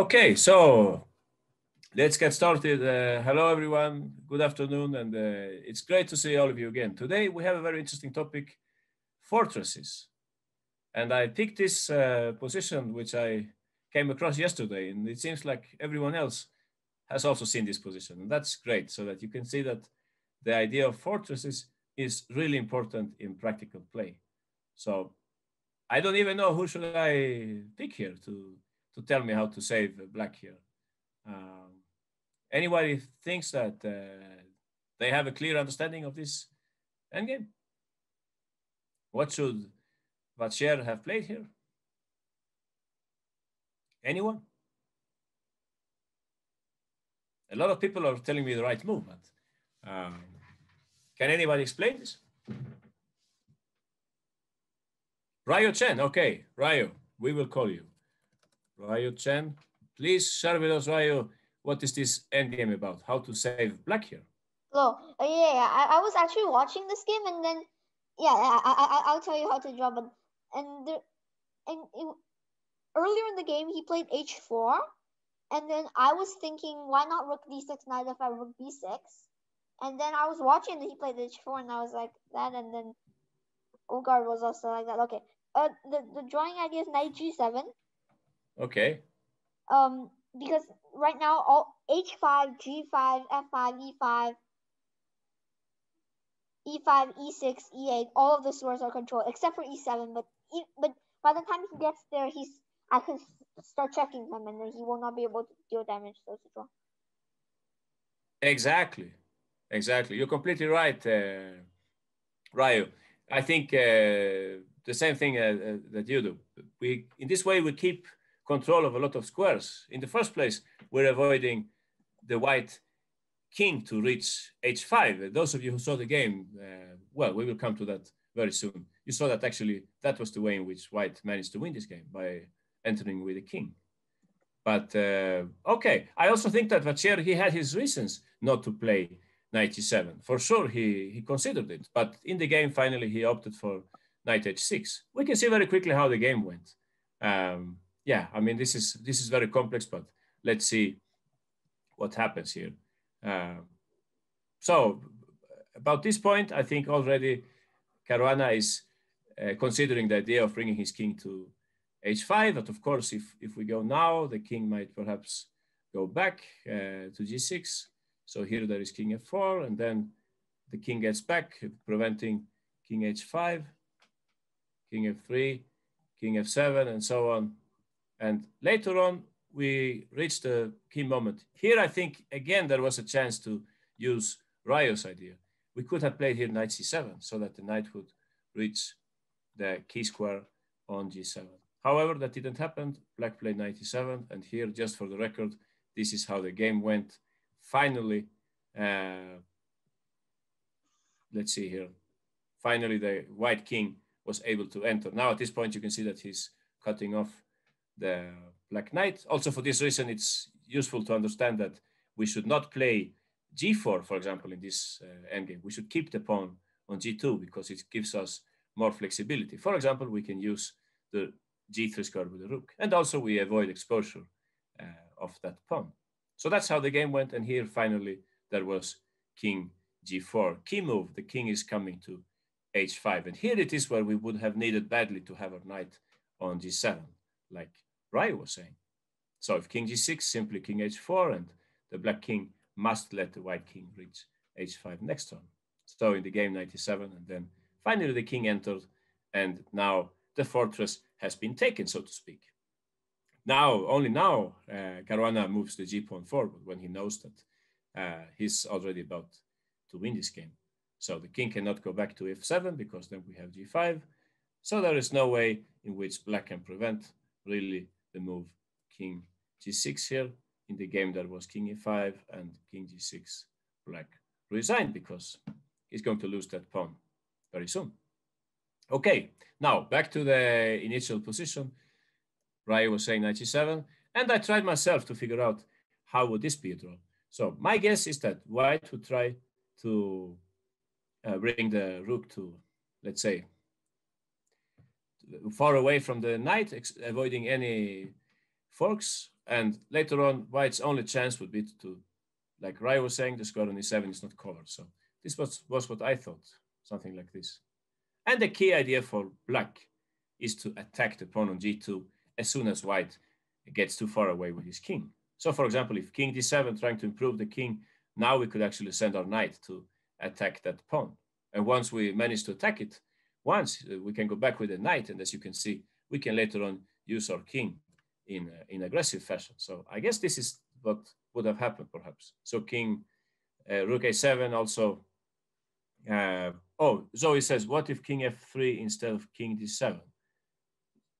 Okay, so let's get started. Uh, hello, everyone. Good afternoon, and uh, it's great to see all of you again. Today, we have a very interesting topic, fortresses. And I picked this uh, position, which I came across yesterday, and it seems like everyone else has also seen this position. And that's great, so that you can see that the idea of fortresses is really important in practical play. So I don't even know who should I pick here to to tell me how to save black here. Um, anybody thinks that uh, they have a clear understanding of this endgame? What should Vachier have played here? Anyone? A lot of people are telling me the right move, but um, can anybody explain this? Ryo Chen, okay, Ryo, we will call you. Ryo Chen, please share with us, Ryo, what is this endgame about? How to save black here? Hello. Uh, yeah, yeah. I, I was actually watching this game, and then yeah, I, I I'll tell you how to draw. But and there, and it, earlier in the game he played h4, and then I was thinking, why not rook d6, knight f5, rook b6, and then I was watching and he played h4, and I was like that, and then Ogard was also like that. Okay. Uh, the the drawing idea is knight g7. Okay. Um, because right now all h5, g5, f5, e5, e5, e6, e8, all of the swords are controlled except for e7. But e, but by the time he gets there, he's I can start checking him, and then he will not be able to deal damage to draw. Exactly, exactly. You're completely right, uh, Ryo. I think uh, the same thing uh, uh, that you do. We in this way we keep control of a lot of squares. In the first place, we're avoiding the white king to reach h5. Those of you who saw the game, uh, well, we will come to that very soon. You saw that actually that was the way in which white managed to win this game by entering with a king. But uh, okay, I also think that Vachier, he had his reasons not to play knight e7. For sure, he, he considered it. But in the game, finally, he opted for knight h6. We can see very quickly how the game went. Um, yeah, I mean, this is this is very complex, but let's see what happens here. Uh, so about this point, I think already Caruana is uh, considering the idea of bringing his king to h5. But of course, if, if we go now, the king might perhaps go back uh, to g6. So here there is king f4, and then the king gets back, preventing king h5, king f3, king f7, and so on. And later on, we reached a key moment. Here, I think, again, there was a chance to use Ryo's idea. We could have played here knight c7 so that the knight would reach the key square on g7. However, that didn't happen. Black played knight e7, and here, just for the record, this is how the game went. Finally, uh, let's see here. Finally, the white king was able to enter. Now, at this point, you can see that he's cutting off the Black Knight. Also for this reason, it's useful to understand that we should not play g4, for example, in this uh, endgame. We should keep the pawn on g2 because it gives us more flexibility. For example, we can use the g3 square with the rook. And also we avoid exposure uh, of that pawn. So that's how the game went. And here finally there was king g4. Key move, the king is coming to h5. And here it is where we would have needed badly to have a knight on g7, like Ryo was saying. So if king g6, simply king h4, and the black king must let the white king reach h5 next turn. So in the game 97, and then finally the king entered, and now the fortress has been taken, so to speak. Now, only now, uh, Caruana moves the g pawn forward when he knows that uh, he's already about to win this game. So the king cannot go back to f7 because then we have g5. So there is no way in which black can prevent really the move king g6 here. In the game that was king e5 and king g6 black resigned because he's going to lose that pawn very soon. Okay, now back to the initial position. Ryo was saying knight g7, and I tried myself to figure out how would this be a draw. So my guess is that white would try to uh, bring the rook to, let's say, far away from the knight, avoiding any forks. And later on, white's only chance would be to, like Rai was saying, the square on e7 is not covered. So this was, was what I thought, something like this. And the key idea for black is to attack the pawn on g2 as soon as white gets too far away with his king. So for example, if king d7 trying to improve the king, now we could actually send our knight to attack that pawn. And once we manage to attack it, once uh, we can go back with the knight. And as you can see, we can later on use our king in, uh, in aggressive fashion. So I guess this is what would have happened perhaps. So king, uh, rook a7 also. Uh, oh, Zoe says, what if king f3 instead of king d7?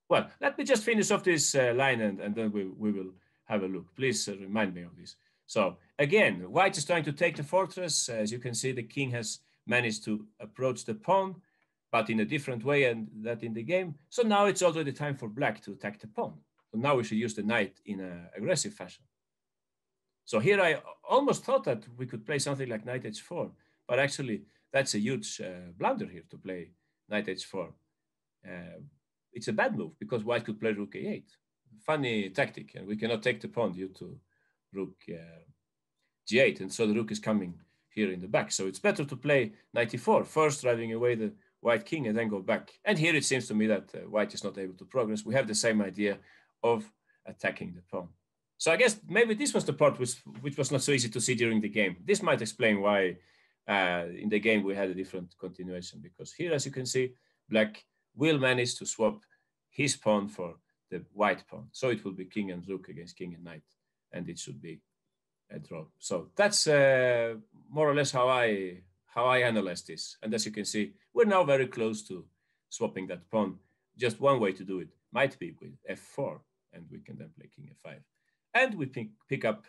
Well, let me just finish off this uh, line and, and then we, we will have a look. Please uh, remind me of this. So again, white is trying to take the fortress. As you can see, the king has managed to approach the pawn, but in a different way and that in the game. So now it's already time for black to attack the pawn. So now we should use the knight in an aggressive fashion. So here I almost thought that we could play something like knight h4, but actually that's a huge uh, blunder here to play knight h4. Uh, it's a bad move because white could play rook a8. Funny tactic, and we cannot take the pawn due to rook uh, g8, and so the rook is coming here in the back. So it's better to play knight e4, first driving away the white king and then go back. And here it seems to me that uh, white is not able to progress. We have the same idea of attacking the pawn. So I guess maybe this was the part which, which was not so easy to see during the game. This might explain why uh, in the game we had a different continuation because here, as you can see, black will manage to swap his pawn for the white pawn. So it will be king and rook against king and knight, and it should be a draw. So that's uh, more or less how I how I analyze this. And as you can see, we're now very close to swapping that pawn. Just one way to do it might be with f4, and we can then play king f5. And we pick, pick up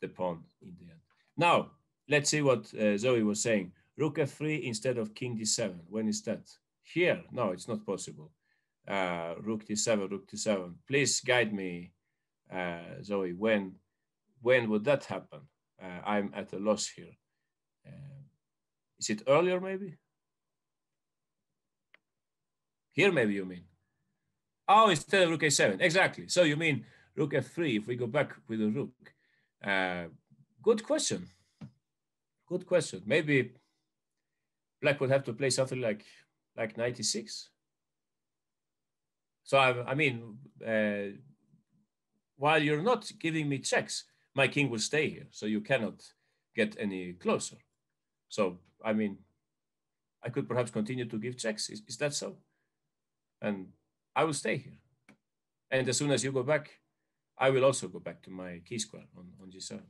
the pawn in the end. Now, let's see what uh, Zoe was saying. Rook f3 instead of king d7. When is that? Here? No, it's not possible. Uh, rook d7, rook d7. Please guide me, uh, Zoe. When, when would that happen? Uh, I'm at a loss here. Is it earlier, maybe? Here, maybe you mean. Oh, instead of rook a7. Exactly. So you mean rook f3 if we go back with the rook. Uh, good question. Good question. Maybe black would have to play something like like 96. So I, I mean, uh, while you're not giving me checks, my king will stay here. So you cannot get any closer. So, I mean, I could perhaps continue to give checks. Is, is that so? And I will stay here. And as soon as you go back, I will also go back to my key square on, on G7.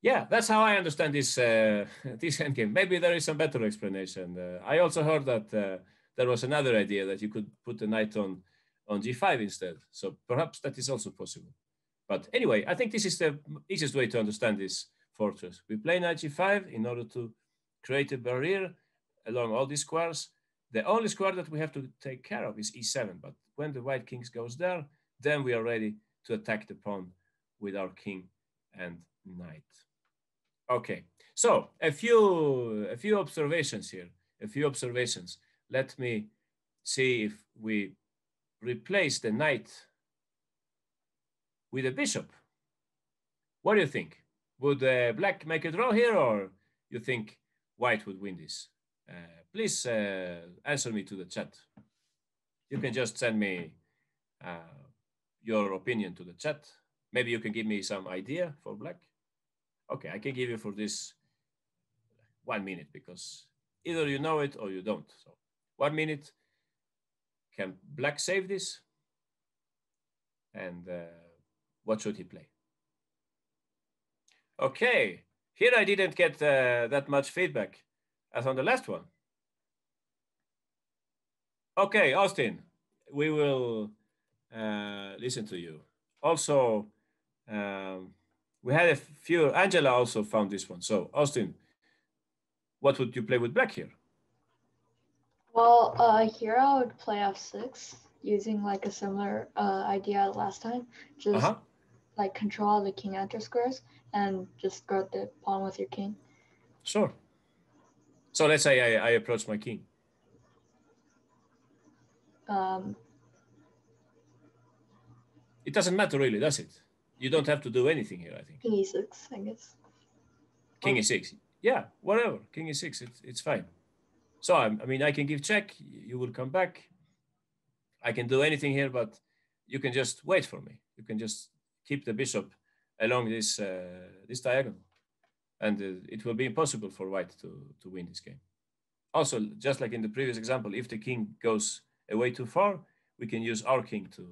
Yeah, that's how I understand this uh, this endgame. Maybe there is some better explanation. Uh, I also heard that uh, there was another idea that you could put the knight on on G5 instead. So perhaps that is also possible. But anyway, I think this is the easiest way to understand this fortress. We play knight G5 in order to create a barrier along all these squares. The only square that we have to take care of is E7. But when the white king goes there, then we are ready to attack the pawn with our king and knight. Okay, so a few, a few observations here, a few observations. Let me see if we replace the knight with a bishop. What do you think? Would uh, black make a draw here or you think white would win this? Uh, please uh, answer me to the chat. You can just send me uh, your opinion to the chat. Maybe you can give me some idea for black. Okay, I can give you for this one minute because either you know it or you don't. So one minute, can black save this? And uh, what should he play? Okay, here I didn't get uh, that much feedback as on the last one. Okay, Austin, we will uh, listen to you. Also, um, we had a few, Angela also found this one. So Austin, what would you play with black here? Well, uh, here I would play f6 using like a similar uh, idea last time. Just uh -huh. like control the king enter squares and just guard the pawn with your king. Sure. So let's say I, I approach my king. Um, It doesn't matter really, does it? You don't have to do anything here, I think. King e6, I guess. King e6. Yeah, whatever. King e6, it's, it's fine. So, I, I mean, I can give check, you will come back. I can do anything here, but you can just wait for me. You can just keep the bishop along this, uh, this diagonal. And uh, it will be impossible for white to, to win this game. Also, just like in the previous example, if the king goes away too far, we can use our king to,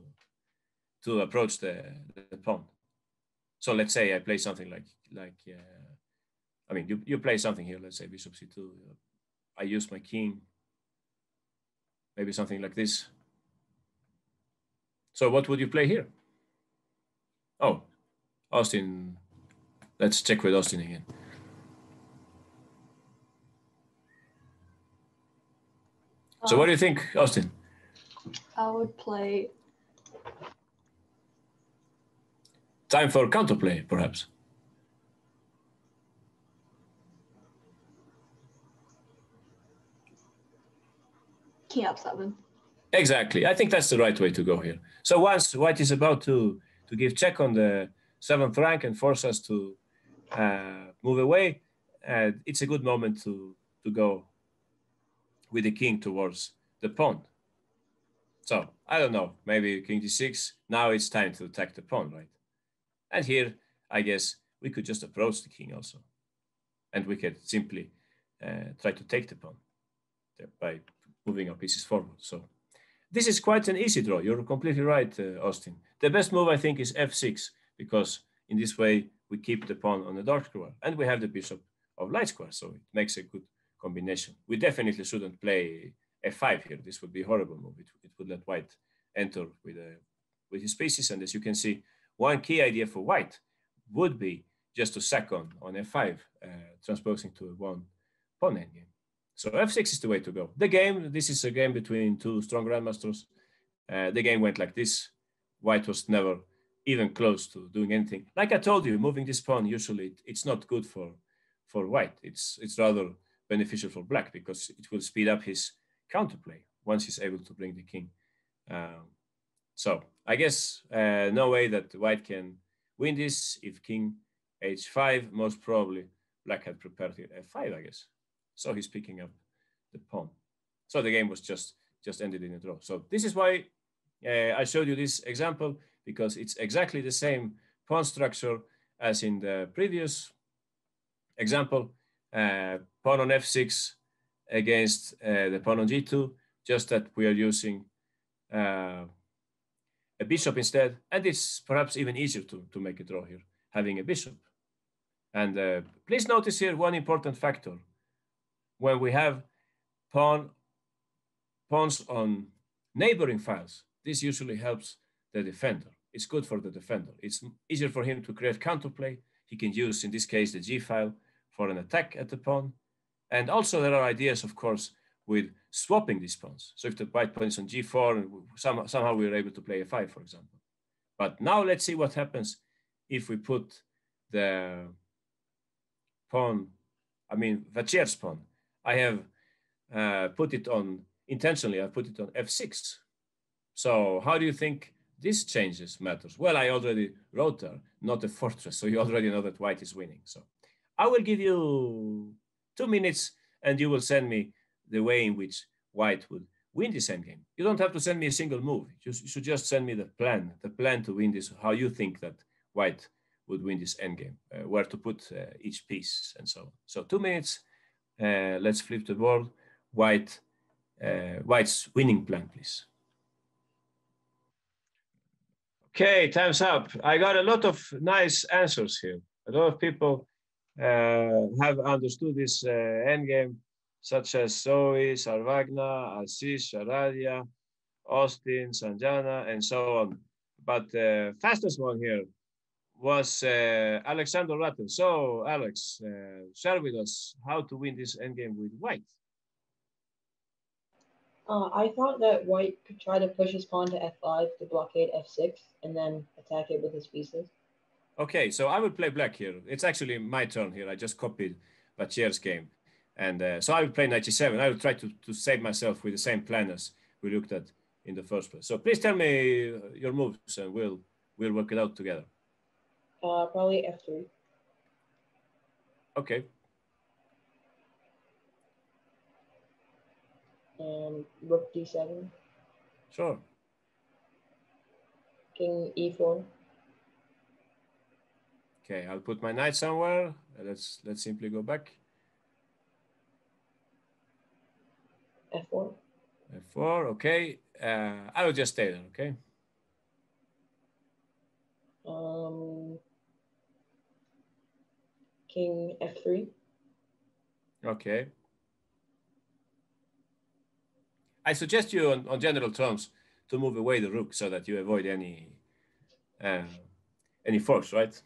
to approach the, the pawn. So let's say I play something like, like uh, I mean, you, you play something here, let's say bishop c2. I use my king, maybe something like this. So what would you play here? Oh, Austin, let's check with Austin again. So what do you think, Austin? I would play. Time for counterplay, perhaps. King f7. Exactly. I think that's the right way to go here. So once white is about to, to give check on the seventh rank and force us to uh, move away, uh, it's a good moment to, to go with the king towards the pawn. So I don't know, maybe king d6. Now it's time to attack the pawn, right? And here, I guess we could just approach the king also. And we could simply uh, try to take the pawn by moving our pieces forward. So this is quite an easy draw. You're completely right, uh, Austin. The best move, I think, is f6, because in this way, we keep the pawn on the dark square, and we have the bishop of light square, so it makes a good combination. We definitely shouldn't play f5 here. This would be a horrible move. It, it would let white enter with, a, with his pieces. And as you can see, one key idea for white would be just to sack on on f5, uh, transposing to a one pawn endgame. So f6 is the way to go. The game, this is a game between two strong grandmasters. Uh, the game went like this. White was never even close to doing anything. Like I told you, moving this pawn usually it, it's not good for for white. It's it's rather beneficial for black because it will speed up his counterplay once he's able to bring the king. Um, so I guess uh, no way that white can win this if king h5, most probably black had prepared here f5, I guess. So he's picking up the pawn. So the game was just, just ended in a draw. So this is why uh, I showed you this example because it's exactly the same pawn structure as in the previous example. Uh, pawn on f6 against uh, the pawn on g2, just that we are using uh, a bishop instead. And it's perhaps even easier to, to make a draw here, having a bishop. And uh, please notice here one important factor. When we have pawn, pawns on neighboring files, this usually helps the defender. It's good for the defender. It's easier for him to create counterplay. He can use, in this case, the G file for an attack at the pawn. And also there are ideas, of course, with swapping these pawns. So if the white pawn is on g4, some, somehow we're able to play a5, for example. But now let's see what happens if we put the pawn, I mean, Vachier's pawn. I have uh, put it on, intentionally, I put it on f6. So how do you think this changes matters? Well, I already wrote there, not a fortress. So you already know that white is winning. So I will give you two minutes and you will send me the way in which white would win this endgame. You don't have to send me a single move. You should just send me the plan, the plan to win this, how you think that white would win this endgame, uh, where to put uh, each piece and so on. So two minutes, uh, let's flip the board. White, uh, white's winning plan, please. Okay, time's up. I got a lot of nice answers here. A lot of people uh, have understood this uh, endgame, such as Zoe, Sarvagna, Ashish, Sharadia, Austin, Sanjana, and so on. But the fastest one here was uh, Alexander Ratten. So, Alex, uh, share with us how to win this endgame with white. Uh, I thought that white could try to push his pawn to f5 to blockade f6 and then attack it with his pieces. Okay, so I will play black here. It's actually my turn here. I just copied Vachier's game. And uh, so I will play 97. I will try to, to save myself with the same plan as we looked at in the first place. So please tell me your moves and we'll We'll work it out together. Uh, probably f3. Okay. And rook d7. Sure. King e4. Okay, I'll put my knight somewhere. Let's let's simply go back. f4. f4, okay. Uh, I will just stay there, okay? Um, king f3. Okay. I suggest you, on, on general terms, to move away the rook so that you avoid any uh, any force, right?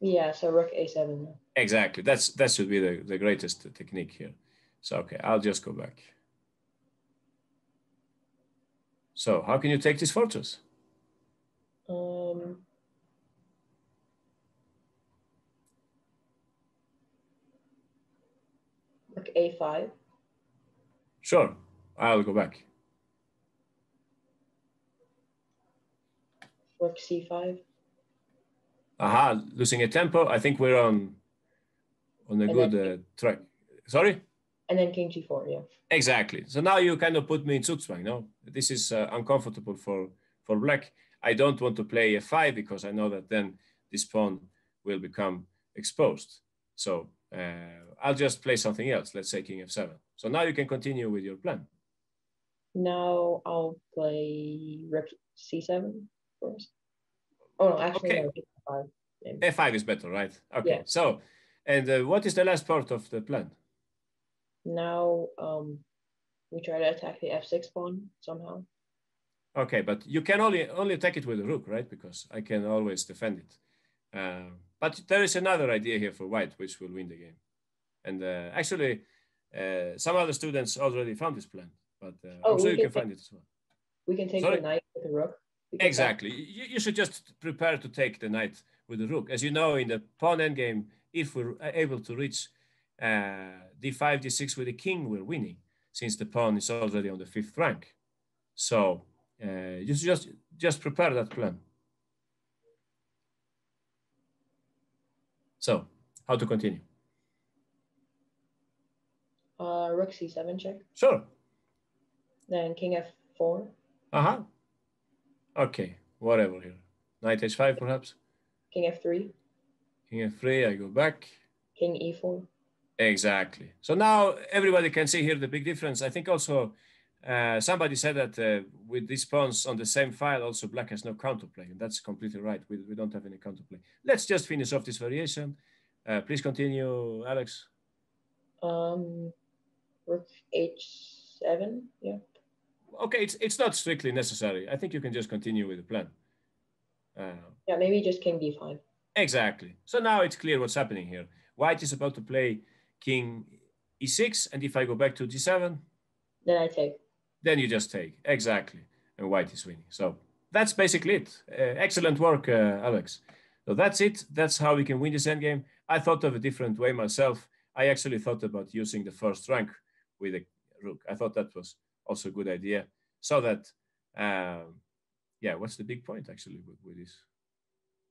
Yeah, so rook a7. Exactly. That's that should be the, the greatest technique here. So okay, I'll just go back. So how can you take this fortress? Um, rook a5. Sure, I'll go back. Rook c5. Aha, losing a tempo. I think we're on on a And good then- uh, track. Sorry? And then king g4, yeah. Exactly. So now you kind of put me in Zugzwang, no? This is uh, uncomfortable for, for black. I don't want to play f5 because I know that then this pawn will become exposed. So uh, I'll just play something else. Let's say king f7. So now you can continue with your plan. Now I'll play rook c7 first. Oh, no, actually, Okay. no, f5. maybe. f5 is better, right? Okay. Yeah. So, and uh, what is the last part of the plan? Now um, we try to attack the f6 pawn somehow. Okay, but you can only only attack it with a rook, right? Because I can always defend it. Uh, but there is another idea here for white, which will win the game. And uh, actually, uh, some other students already found this plan, but uh, Oh, I'm sure you can can find it as well. We can take Sorry? the knight with the rook. Exactly. You, you should just prepare to take the knight with the rook. As you know, in the pawn endgame, if we're able to reach uh, d5, d6 with the king, we're winning, since the pawn is already on the fifth rank. So uh, you should just just prepare that plan. So, how to continue? Uh, rook c7 check. Sure. Then king f4. Uh huh. Okay. Whatever here. Knight h5 perhaps. King f3. King f3. I go back. King E e4. Exactly. So now everybody can see here the big difference. I think also uh, somebody said that uh, with these pawns on the same file, also black has no counterplay, and that's completely right. We, we don't have any counterplay. Let's just finish off this variation. Uh, please continue, Alex. Um, rook h7. Yeah. Okay, it's, it's not strictly necessary. I think you can just continue with the plan. Uh, Yeah, maybe just king d5. Exactly. So now it's clear what's happening here. White is about to play king e6, and if I go back to g7, Then I take. then you just take. Exactly. And white is winning. So that's basically it. Uh, excellent work, uh, Alex. So that's it. That's how we can win this endgame. I thought of a different way myself. I actually thought about using the first rank with a rook. I thought that was also a good idea. So that, um, yeah, what's the big point actually with, with this?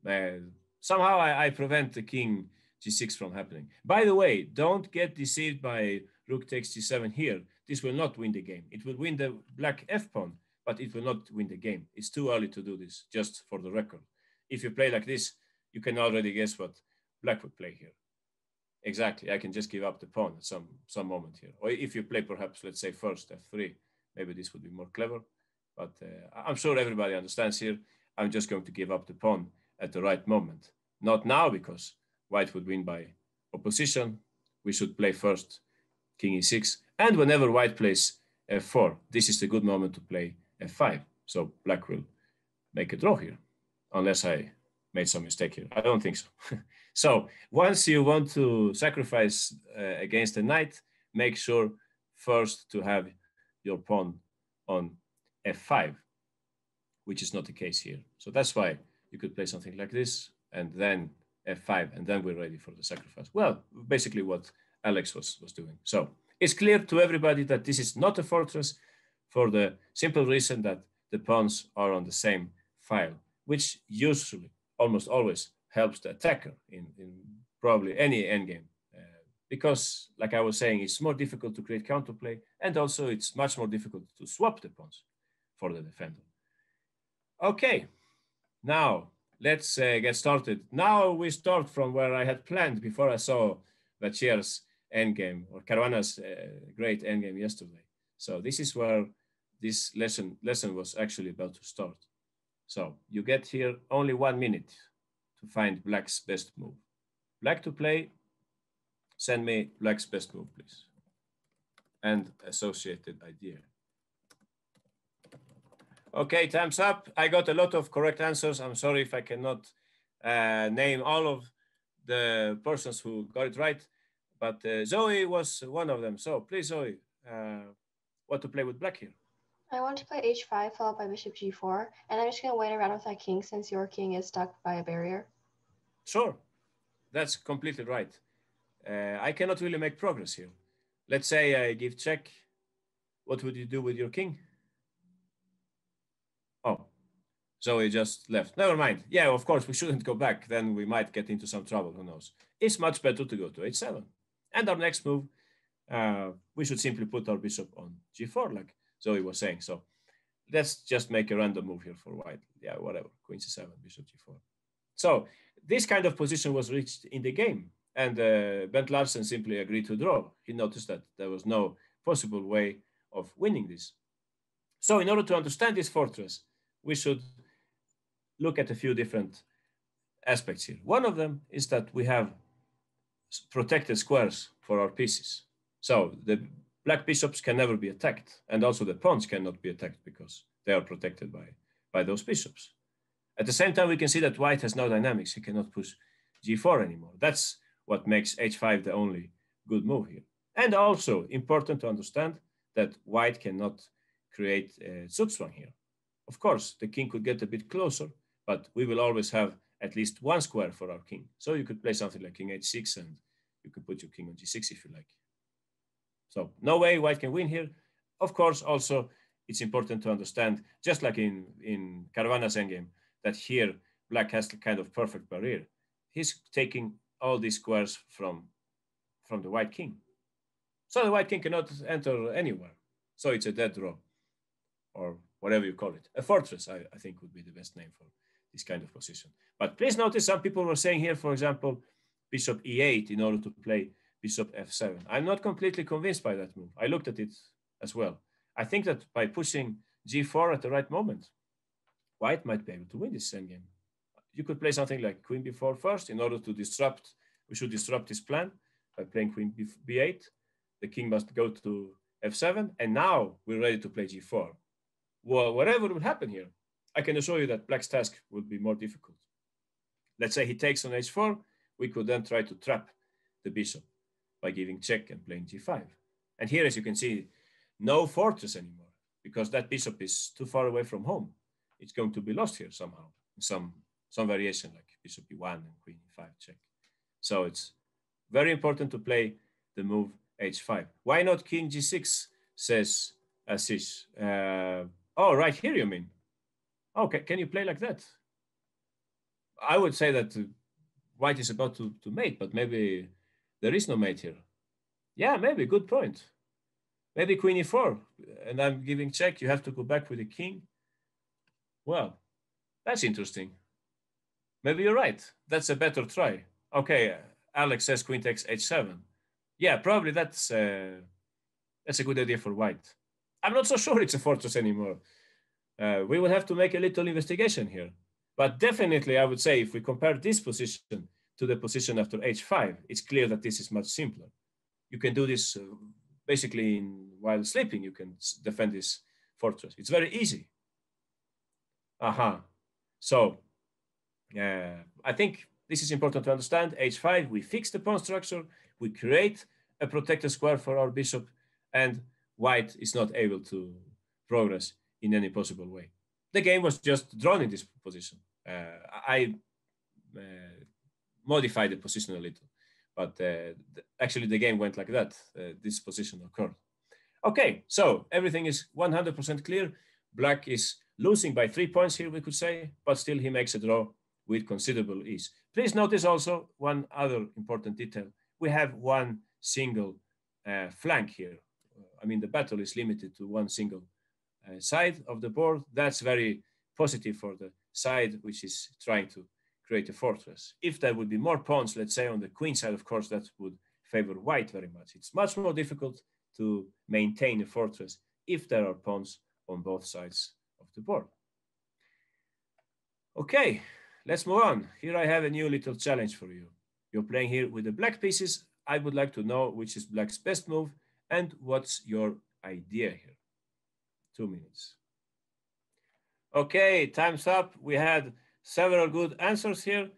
Uh, somehow I, I prevent the king g6 from happening. By the way, don't get deceived by rook takes g7 here. This will not win the game. It will win the black f pawn, but it will not win the game. It's too early to do this, just for the record. If you play like this, you can already guess what black would play here. Exactly, I can just give up the pawn at some, some moment here. Or if you play perhaps, let's say first f3, maybe this would be more clever. But uh, I'm sure everybody understands here. I'm just going to give up the pawn at the right moment. Not now, because white would win by opposition. We should play first king e6. And whenever white plays f4, this is the good moment to play f5. So black will make a draw here, unless I made some mistake here. I don't think so. so once you want to sacrifice uh, against a knight, make sure first to have your pawn on f5, which is not the case here. So that's why you could play something like this and then f5, and then we're ready for the sacrifice. Well, basically what Alex was, was doing. So it's clear to everybody that this is not a fortress for the simple reason that the pawns are on the same file which usually, almost always, helps the attacker in, in probably any endgame. Uh, because, like I was saying, it's more difficult to create counterplay, and also it's much more difficult to swap the pawns for the defender. Okay, now let's uh, get started. Now we start from where I had planned before I saw Vachier's endgame or Caruana's uh, great endgame yesterday. So this is where this lesson lesson was actually about to start. So you get here only one minute to find black's best move. Black to play, send me black's best move, please. And associated idea. Okay, time's up. I got a lot of correct answers. I'm sorry if I cannot uh, name all of the persons who got it right, but uh, Zoe was one of them. So please, Zoe, uh, what to play with black here? I want to play h5 followed by bishop g4, and I'm just going to wait around with my king since your king is stuck by a barrier. Sure, that's completely right. Uh, I cannot really make progress here. Let's say I give check. What would you do with your king? Oh, so he just left. Never mind. Yeah, of course, we shouldn't go back. Then we might get into some trouble. Who knows? It's much better to go to h7. And our next move, uh, we should simply put our bishop on g4, like Zoe was saying. So let's just make a random move here for white. Yeah, whatever, queen c7, bishop g4. So this kind of position was reached in the game. And uh, Bent Larsen simply agreed to draw. He noticed that there was no possible way of winning this. So in order to understand this fortress, we should look at a few different aspects here. One of them is that we have protected squares for our pieces. So the black bishops can never be attacked, and also the pawns cannot be attacked because they are protected by, by those bishops. At the same time, we can see that white has no dynamics. He cannot push g4 anymore. That's what makes h5 the only good move here. And also important to understand that white cannot create uh, a Zugzwang here. Of course, the king could get a bit closer, but we will always have at least one square for our king. So you could play something like king h6 and you could put your king on g6 if you like. So no way white can win here. Of course, also it's important to understand, just like in, in Caruana's endgame, that here black has the kind of perfect barrier. He's taking all these squares from, from the white king. So the white king cannot enter anywhere. So it's a dead draw, or whatever you call it. A fortress, I, I think would be the best name for this kind of position. But please notice some people were saying here, for example, bishop e8 in order to play bishop f7. I'm not completely convinced by that move. I looked at it as well. I think that by pushing g4 at the right moment, white might be able to win this endgame. You could play something like queen b4 first in order to disrupt, we should disrupt his plan by playing queen b8. The king must go to f7, and now we're ready to play g4. Well, whatever would happen here, I can assure you that black's task would be more difficult. Let's say he takes on h4, we could then try to trap the bishop by giving check and playing g5. And here, as you can see, no fortress anymore because that bishop is too far away from home. It's going to be lost here somehow, some, some variation like bishop e1 and queen e5 check. So it's very important to play the move h5. Why not king g6, says Ashish. Uh, oh, right here you mean. Okay, can you play like that? I would say that white is about to, to mate, but maybe there is no mate here. Yeah, maybe, good point. Maybe queen e4, and I'm giving check. You have to go back with the king. Well, that's interesting. Maybe you're right. That's a better try. Okay, Alex says queen takes h7. Yeah, probably that's uh, that's a good idea for white. I'm not so sure it's a fortress anymore. Uh, we will have to make a little investigation here. But definitely, I would say if we compare this position to the position after h5, it's clear that this is much simpler. You can do this uh, basically in, while sleeping, you can defend this fortress. It's very easy. Aha. Uh -huh. So uh, I think this is important to understand. h5, we fix the pawn structure, we create a protected square for our bishop, and white is not able to progress in any possible way. The game was just drawn in this position. Uh, I uh, modified the position a little, but uh, actually the game went like that. Uh, this position occurred. Okay, so everything is 100% clear. Black is losing by three points here, we could say, but still he makes a draw with considerable ease. Please notice also one other important detail. We have one single uh, flank here. I mean, the battle is limited to one single uh, side of the board. That's very positive for the side which is trying to create a fortress. If there would be more pawns, let's say on the queen side, of course, that would favor white very much. It's much more difficult to maintain a fortress if there are pawns on both sides of the board. Okay, let's move on. Here I have a new little challenge for you. You're playing here with the black pieces. I would like to know which is black's best move and what's your idea here. Two minutes. Okay, time's up. We had several good answers here.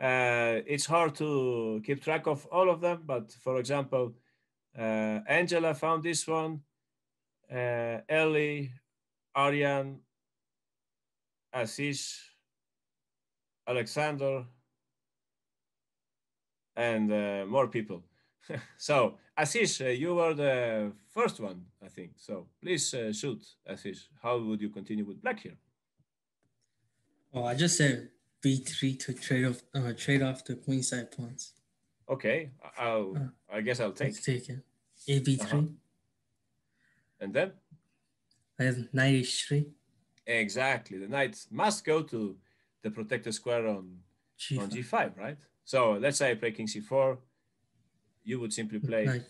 Uh, it's hard to keep track of all of them, but for example, uh, Angela found this one, uh, Ellie, Aryan, Ashish, Alexander, and uh, more people. so Ashish, uh, you were the first one, I think. So please uh, shoot, Ashish. How would you continue with black here? Oh, I just said b3 to trade off uh, trade off the queen side pawns. Okay, I'll, uh, I guess I'll take. take it. A b3. Uh-huh. And then? I have knight h3. Exactly. The knight must go to the protected square on g5, on g5 right? So let's say I play king c4. You would simply play knight,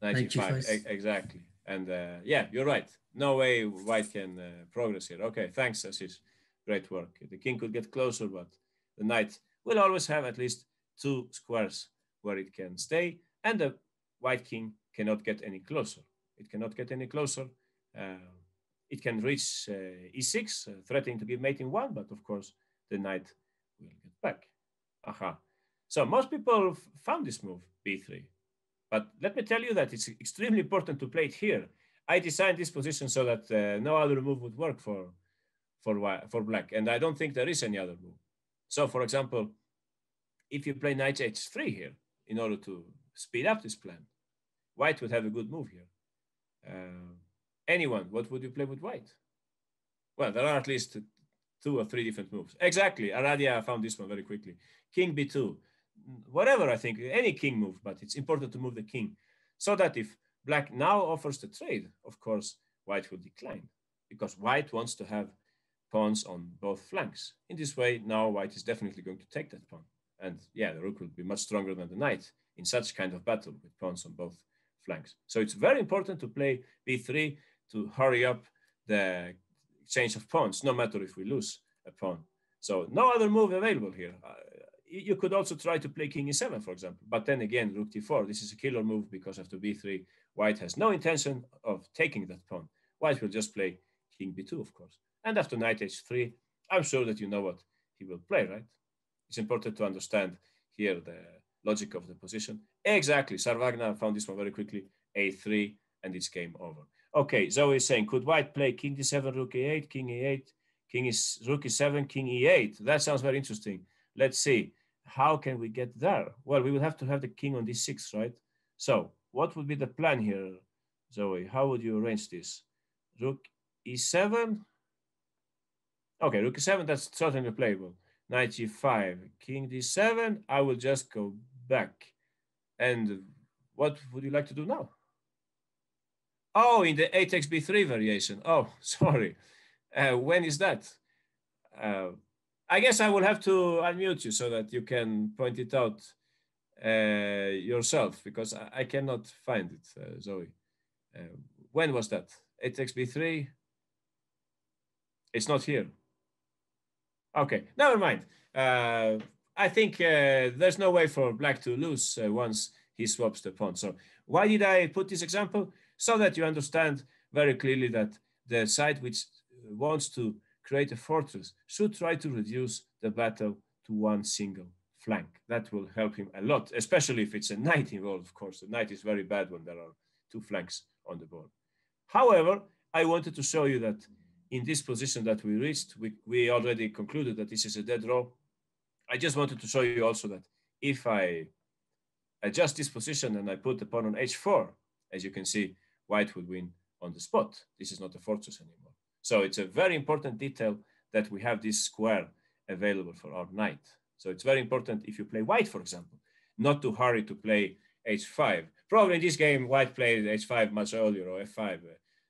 knight, knight g5. g5. E exactly. And uh, yeah, you're right. No way white can uh, progress here. Okay, thanks, Ashish. Great work. The king could get closer, but the knight will always have at least two squares where it can stay, and the white king cannot get any closer. It cannot get any closer. Uh, it can reach uh, e6, uh, threatening to give mate in one, but of course the knight will get back. Aha. So most people found this move, b3. But let me tell you that it's extremely important to play it here. I designed this position so that uh, no other move would work for, for, for black. And I don't think there is any other move. So for example, if you play knight h3 here in order to speed up this plan, white would have a good move here. Uh, anyone, what would you play with white? Well, there are at least two or three different moves. Exactly, Aradia found this one very quickly. King b2, whatever I think, any king move, but it's important to move the king so that if black now offers the trade, of course, white will decline because white wants to have pawns on both flanks. In this way, now white is definitely going to take that pawn. And yeah, the rook will be much stronger than the knight in such kind of battle with pawns on both flanks. So it's very important to play b3 to hurry up the exchange of pawns, no matter if we lose a pawn. So no other move available here. Uh, you could also try to play king e7, for example. But then again, rook d4, this is a killer move because after b3, white has no intention of taking that pawn. White will just play king b2, of course. And after knight h3, I'm sure that you know what he will play, right? It's important to understand here the logic of the position. Exactly, Sarvagna found this one very quickly, a3, and it's game over. Okay, Zoe is saying, could white play king d7, rook e8, king e8, king is rook e7, king e8? That sounds very interesting. Let's see, how can we get there? Well, we will have to have the king on d6, right? So what would be the plan here, Zoe? How would you arrange this? Rook e7? Okay, rook e7, that's certainly playable. Knight g5, king d7, I will just go back. And what would you like to do now? Oh, in the 8xb3 variation. Oh, sorry. Uh, when is that? Uh, I guess I will have to unmute you so that you can point it out uh, yourself because I, I, cannot find it, uh, Zoe. Uh, when was that? 8xb3? It's not here. Okay, never mind. Uh, I think uh, there's no way for black to lose uh, once he swaps the pawn. So why did I put this example? so that you understand very clearly that the side which uh, wants to create a fortress should try to reduce the battle to one single flank. That will help him a lot, especially if it's a knight involved, of course. The knight is very bad when there are two flanks on the board. However, I wanted to show you that in this position that we reached, we, we already concluded that this is a dead draw. I just wanted to show you also that if I adjust this position and I put the pawn on h4, as you can see, white would win on the spot. This is not a fortress anymore. So it's a very important detail that we have this square available for our knight. So it's very important if you play white, for example, not to hurry to play h5. Probably in this game, white played h5 much earlier or f5.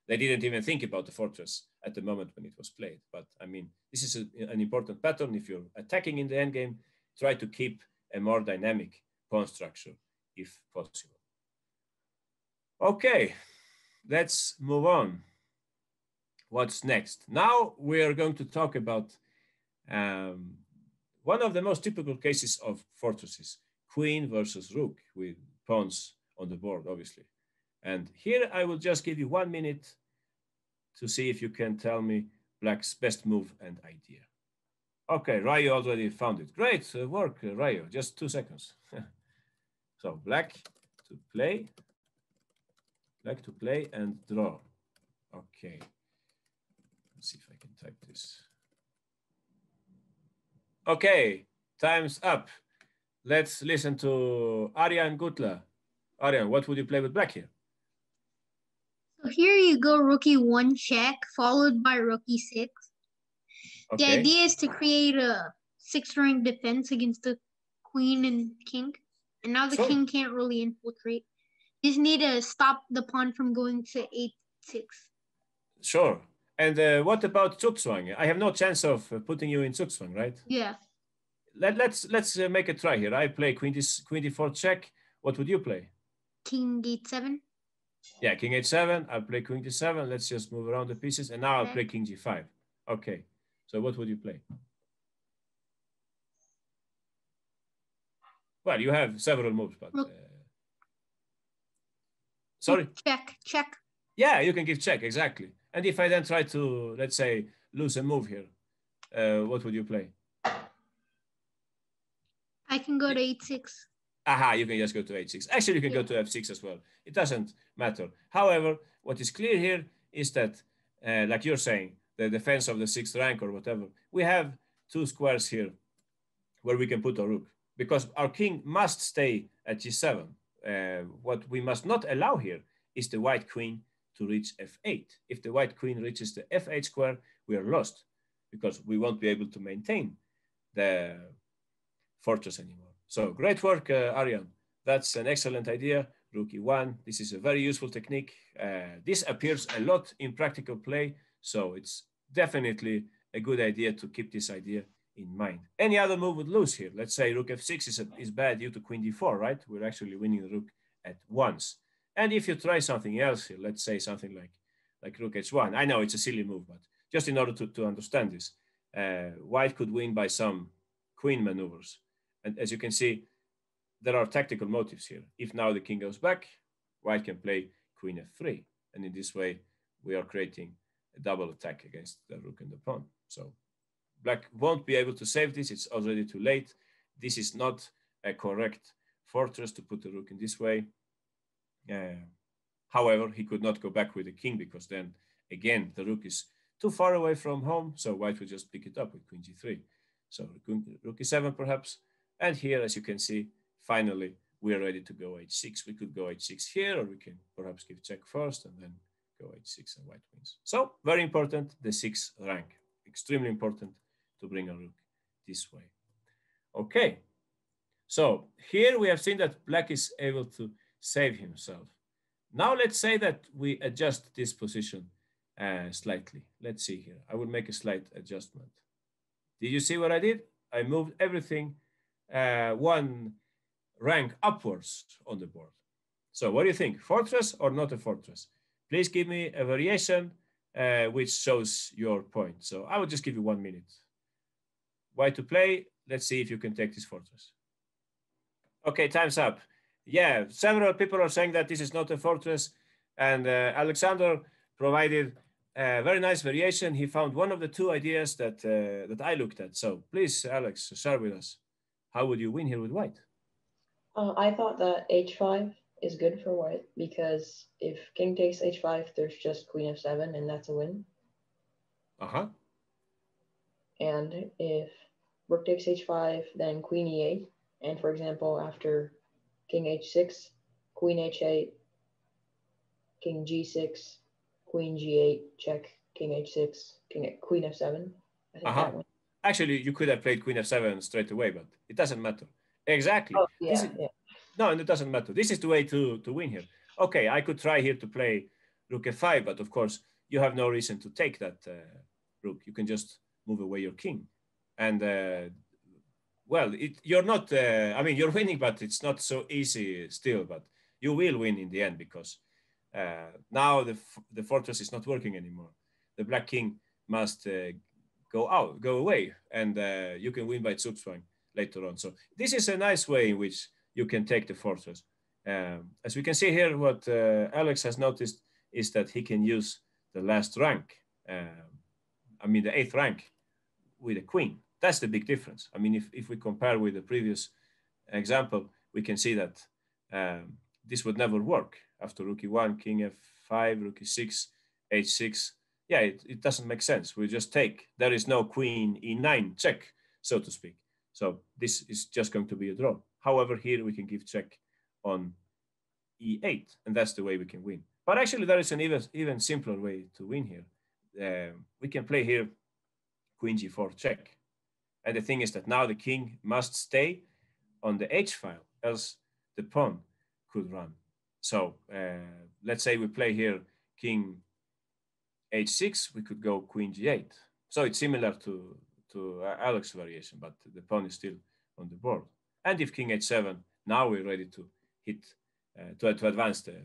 They didn't even think about the fortress at the moment when it was played. But I mean, this is a, an important pattern. If you're attacking in the endgame, try to keep a more dynamic pawn structure if possible. Okay, let's move on. What's next? Now we are going to talk about um, one of the most typical cases of fortresses, queen versus rook with pawns on the board, obviously. And here I will just give you one minute to see if you can tell me black's best move and idea. Okay, Rayo already found it. Great uh, work, uh, Rayo. Just two seconds. so black to play, black to play and draw. Okay. Let's see if I can type this. Okay, time's up. Let's listen to Aryan Gutla. Aryan, what would you play with black here? So here you go, rook e1 check, followed by rook e6. Okay. The idea is to create a six rank defense against the queen and king. And now the sure. king can't really infiltrate. You just need to stop the pawn from going to eight six. Sure. And uh, what about Zugzwang? I have no chance of uh, putting you in Zugzwang, right? Yeah. Let, let's let's uh, make a try here. I play queen, d queen d4 check. What would you play? King d7. Yeah, king h7. I'll play queen d7. Let's just move around the pieces. And now. I'll play king g5. Okay. So what would you play? Well, you have several moves, but uh, sorry. Check, check. Yeah, you can give check exactly. And if I then try to, let's say, lose a move here, uh, what would you play? I can go to h6. Aha, you can just go to h6. Actually, you can yeah. go to f6 as well. It doesn't matter. However, what is clear here is that, uh, like you're saying, the defense of the sixth rank or whatever, we have two squares here where we can put our rook because our king must stay at g7. Uh, what we must not allow here is the white queen to reach f8. If the white queen reaches the f8 square, we are lost because we won't be able to maintain the fortress anymore. So great work, uh, Aryan. That's an excellent idea. Rook e1. This is a very useful technique. Uh, this appears a lot in practical play, so it's definitely a good idea to keep this idea in mind. Any other move would lose here. Let's say rook f6 is, a, is bad due to queen d4, right? We're actually winning the rook at once. And if you try something else here, let's say something like, like rook h1, I know it's a silly move, but just in order to, to understand this, uh, white could win by some queen maneuvers. And as you can see, there are tactical motives here. If now the king goes back, white can play queen f3. And in this way, we are creating a double attack against the rook and the pawn. So black won't be able to save this. It's already too late. This is not a correct fortress to put the rook in this way. Uh, however, he could not go back with the king because then again, the rook is too far away from home. So white would just pick it up with queen g3. So rook e7 perhaps. And here, as you can see, finally, we are ready to go h6. We could go h6 here, or we can perhaps give check first and then go h6 and white wins. So very important, the sixth rank. Extremely important to bring a rook this way. Okay, so here we have seen that black is able to save himself. Now let's say that we adjust this position uh, slightly. Let's see here. I will make a slight adjustment. Did you see what I did? I moved everything one rank upwards on the board. So what do you think? Fortress or not a fortress? Please give me a variation uh, which shows your point. So I will just give you one minute. Why to play? Let's see if you can take this fortress. Okay, time's up. Yeah, several people are saying that this is not a fortress. And uh, Alexander provided a very nice variation. He found one of the two ideas that, uh, that I looked at. So please, Alex, share with us. How would you win here with white? Uh, I thought that h5 is good for white because if king takes h5, there's just queen f7, and that's a win. Uh huh. And if rook takes h5, then queen e8, and for example, after king h6, queen h8, king g6, queen g8, check, king h6, king queen f7. I think uh-huh. Actually, you could have played queen f7 straight away, but it doesn't matter. Exactly. Oh, yeah, is, yeah. No, and it doesn't matter. This is the way to, to win here. Okay, I could try here to play rook f5, but of course, you have no reason to take that uh, rook. You can just move away your king. And uh, well, it, you're not, uh, I mean, you're winning, but it's not so easy still, but you will win in the end because uh, now the, the fortress is not working anymore. The black king must uh, go out, go away, and uh, you can win by Zugzwang later on. So this is a nice way in which you can take the fortress. Um, as we can see here, what uh, Alex has noticed is that he can use the last rank, um, I mean the eighth rank with a queen. That's the big difference. I mean, if, if we compare with the previous example, we can see that um, this would never work after rook e1, king f5, rook e6, h6. Yeah, it, it doesn't make sense. We just take, there is no queen e9 check, so to speak. So this is just going to be a draw. However, here we can give check on e8, and that's the way we can win. But actually, there is an even, even simpler way to win here. Um, we can play here queen g4 check. And the thing is that now the king must stay on the h file, else the pawn could run. So uh, let's say we play here king h6, we could go queen g8. So it's similar to, to Alex variation, but the pawn is still on the board. And if king h7, now we're ready to hit, uh, to, to advance the,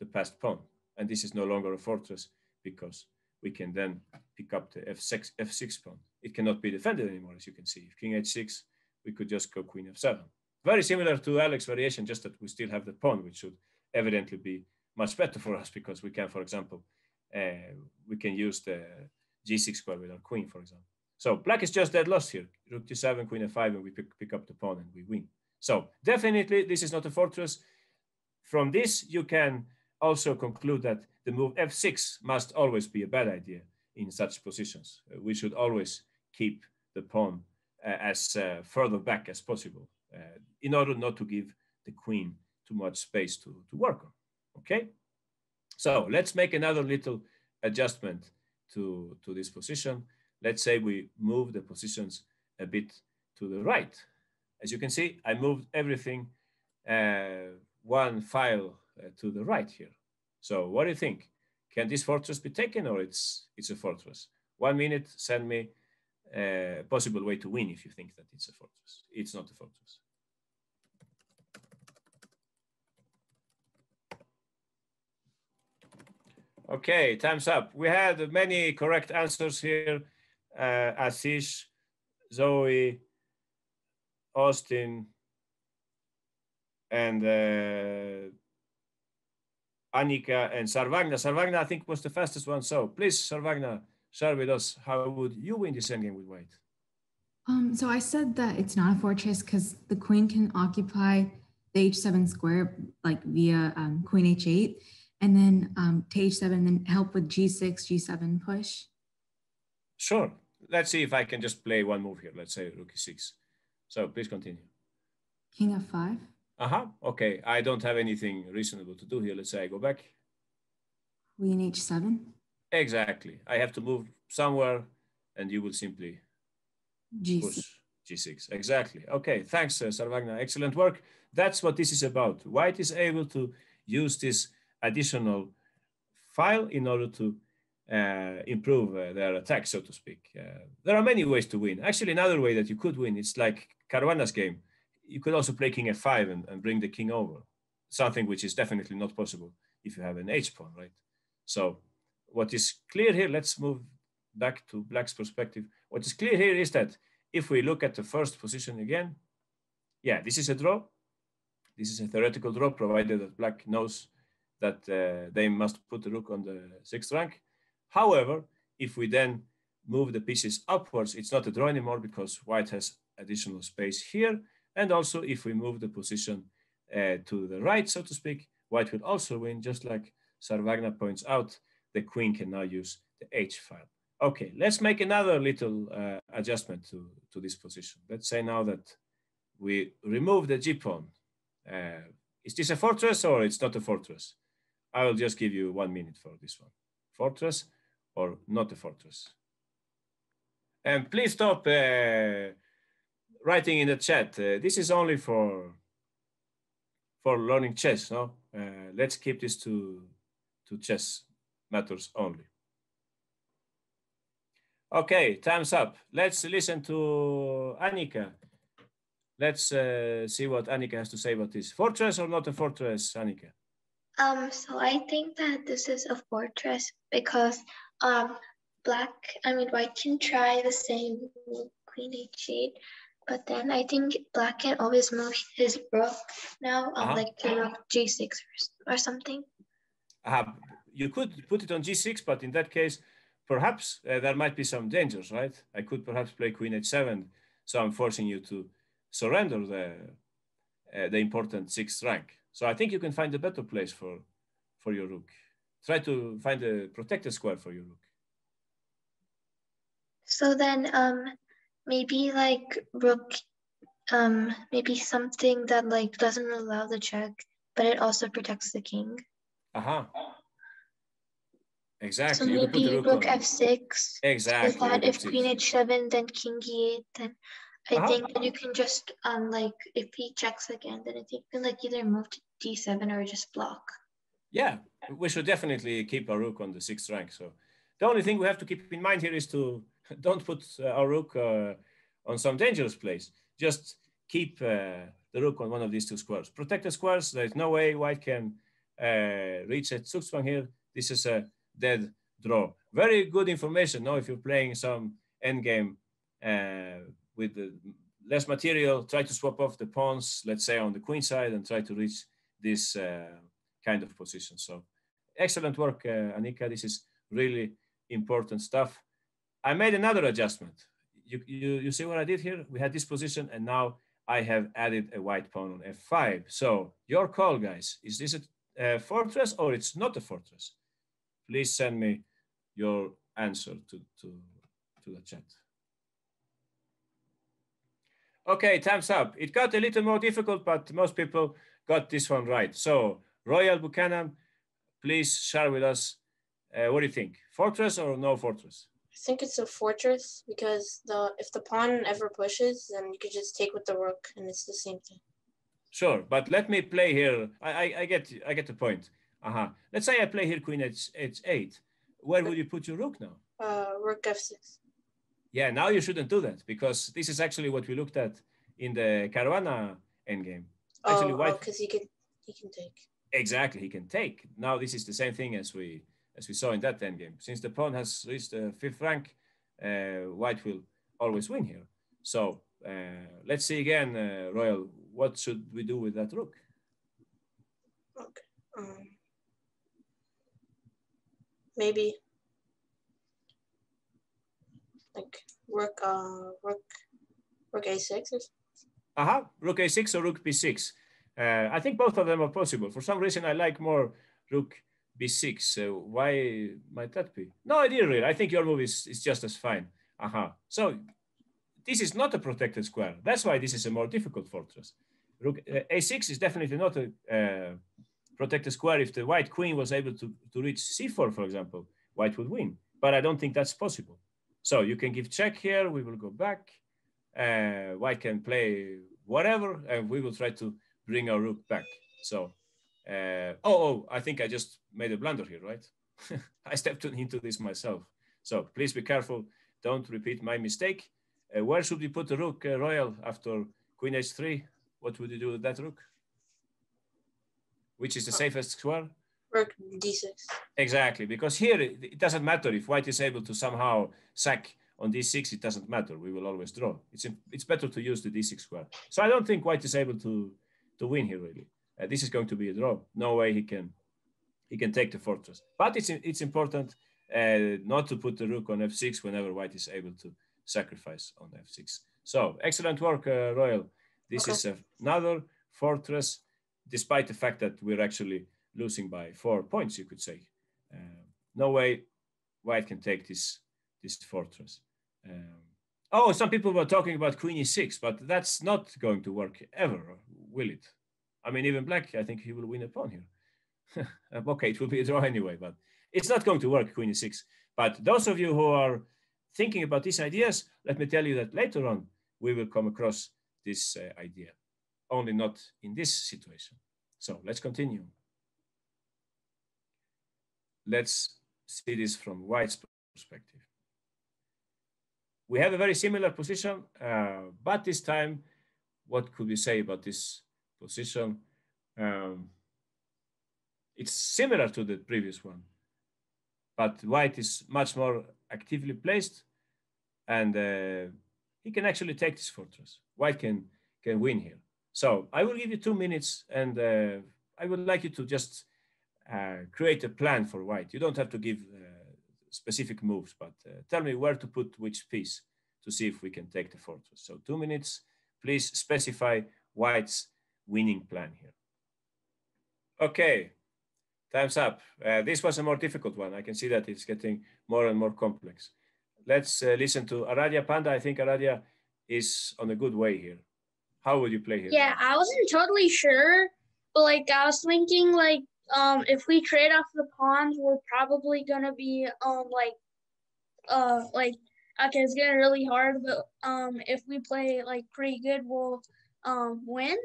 the passed pawn. And this is no longer a fortress because we can then pick up the f6, f6 pawn. It cannot be defended anymore, as you can see. If king h6, we could just go queen f7. Very similar to Alex variation, just that we still have the pawn, which should evidently be much better for us because we can, for example, uh, we can use the g6 square with our queen, for example. So black is just dead lost here. Rook g7, queen f5, and we pick, pick up the pawn and we win. So definitely this is not a fortress. From this, you can also conclude that the move f6 must always be a bad idea in such positions. Uh, we should always keep the pawn uh, as uh, further back as possible uh, in order not to give the queen too much space to, to work on, okay? So let's make another little adjustment to, to this position. Let's say we move the positions a bit to the right. As you can see, I moved everything uh, one file uh, to the right here. So what do you think? Can this fortress be taken or it's, it's a fortress? One minute, send me a possible way to win if you think that it's a fortress. It's not a fortress. Okay, time's up. We had many correct answers here. Uh, Zoe, Austin, and uh, Annika and Sarvagna. Sarvagna, I think, was the fastest one. So please, Sarvagna, share with us how would you win this endgame with white? Um, so I said that it's not a fortress because the queen can occupy the h7 square like via um, queen h8 and then um, to h7 then help with g6 g7 push sure let's see if i can just play one move here let's say rook e6 so please continue king f5 uh-huh. Okay. I don't have anything reasonable to do here. Let's say I go back. Queen h7. Exactly. I have to move somewhere and you will simply G6. push g6. Exactly. Okay. Thanks, uh, Sarvagna. Excellent work. That's what this is about. White is able to use this additional file in order to uh, improve uh, their attack, so to speak. Uh, there are many ways to win. Actually, another way that you could win, it's like Caruana's game you could also play king f5 and, and bring the king over, something which is definitely not possible if you have an h pawn, right? So what is clear here, let's move back to black's perspective. What is clear here is that if we look at the first position again, yeah, this is a draw. This is a theoretical draw, provided that black knows that uh, they must put the rook on the sixth rank. However, if we then move the pieces upwards, it's not a draw anymore because white has additional space here. And also if we move the position uh, to the right, so to speak, white will also win, just like Sarvagna points out, the queen can now use the H file. Okay, let's make another little uh, adjustment to, to this position. Let's say now that we remove the G pawn. Uh, is this a fortress or it's not a fortress? I will just give you one minute for this one. Fortress or not a fortress. And please stop uh, writing in the chat. Uh, this is only for for learning chess. No, uh, let's keep this to to chess matters only. Okay, time's up. Let's listen to Annika. Let's uh, see what Annika has to say about this. Fortress or not a fortress, Annika? Um, so I think that this is a fortress because um, black, I mean, white can try the same queen h8, but then I think black can always move his rook now, um, uh -huh. like to rook g6 or, or something. Uh, you could put it on g6, but in that case, perhaps uh, there might be some dangers, right? I could perhaps play queen h7, so I'm forcing you to surrender the uh, the important sixth rank. So I think you can find a better place for for your rook. Try to find a protected square for your rook. So then, um, maybe like rook, um, maybe something that like doesn't allow the check, but it also protects the king. Uh-huh. Exactly. So maybe rook, rook f6. Exactly. If that, if queen h7, then king e8, then I uh -huh. think that you can just um like if he checks again, then I think you can like either move to d7 or just block. Yeah, we should definitely keep our rook on the sixth rank. So the only thing we have to keep in mind here is to don't put uh, our rook uh, on some dangerous place. Just keep uh, the rook on one of these two squares. Protect the squares. There's no way white can uh, reach a Zugzwang here. This is a dead draw. Very good information. Now, if you're playing some endgame uh, with less material, try to swap off the pawns, let's say on the queen side, and try to reach this uh, kind of position. So excellent work, uh, Annika. This is really important stuff. I made another adjustment. You, you, you see what I did here? We had this position and now I have added a white pawn on f5. So your call, guys. Is this a, a fortress or it's not a fortress? Please send me your answer to, to, to the chat. Okay, time's up. It got a little more difficult, but most people got this one right. So Royal Buchanan, please share with us, uh, what do you think? Fortress or no fortress? I think it's a fortress because the if the pawn ever pushes, then you could just take with the rook and it's the same thing. Sure, but let me play here. I, I, I get I get the point. Uh-huh. Let's say I play here queen h, h8. Where would you put your rook now? Uh, rook f6. Yeah, now you shouldn't do that because this is actually what we looked at in the Caruana endgame. Actually, oh, because oh, he can he can take. Exactly, he can take. Now this is the same thing as we as we saw in that endgame. Since the pawn has reached the fifth rank, uh, white will always win here. So uh, let's see again, uh, Royal. What should we do with that rook? Okay. Um, maybe like rook, uh, rook, rook a6 uh-huh, rook a6 or rook b6. Uh, I think both of them are possible. For some reason, I like more rook b6. So why might that be? No idea, really. I think your move is, is just as fine. Uh-huh. So this is not a protected square. That's why this is a more difficult fortress. Rook uh, a6 is definitely not a uh, protected square. If the white queen was able to, to reach c4, for example, white would win. But I don't think that's possible. So you can give check here. We will go back uh, white can play whatever, and we will try to bring our rook back. So, uh, oh, oh, I think I just made a blunder here, right? I stepped into this myself. So please be careful. Don't repeat my mistake. Uh, where should we put the rook, uh, Royal, after queen h3? What would you do with that rook? Which is the safest square? Rook d6. Exactly, because here it, it doesn't matter if white is able to somehow sack on d6, it doesn't matter. We will always draw. It's, it's better to use the d6 square. So I don't think white is able to, to win here, really. Uh, this is going to be a draw. No way he can he can take the fortress. But it's, it's important uh, not to put the rook on f6 whenever white is able to sacrifice on f6. So excellent work, uh, Royal. This okay. is another fortress, despite the fact that we're actually losing by four points, you could say. Uh, no way white can take this, this fortress. Um, oh, some people were talking about queen e6, but that's not going to work ever, will it? I mean, even black, I think he will win a pawn here. okay, it will be a draw anyway, but it's not going to work, queen e6. But those of you who are thinking about these ideas, let me tell you that later on, we will come across this uh, idea, only not in this situation. So let's continue. Let's see this from White's perspective. We have a very similar position, uh, but this time, what could we say about this position? Um, it's similar to the previous one, but White is much more actively placed and uh, he can actually take this fortress. White can, can win here. So I will give you two minutes and uh, I would like you to just uh, create a plan for white. You don't have to give uh, specific moves, but uh, tell me where to put which piece to see if we can take the fortress. So two minutes, please specify white's winning plan here. Okay, time's up. Uh, this was a more difficult one. I can see that it's getting more and more complex. Let's uh, listen to Aradia Panda. I think Aradia is on a good way here. How would you play here? Yeah, I wasn't totally sure, but like I was thinking like um if we trade off the pawns, we're probably gonna be um like uh like okay, it's getting really hard, but um if we play like pretty good, we'll um win.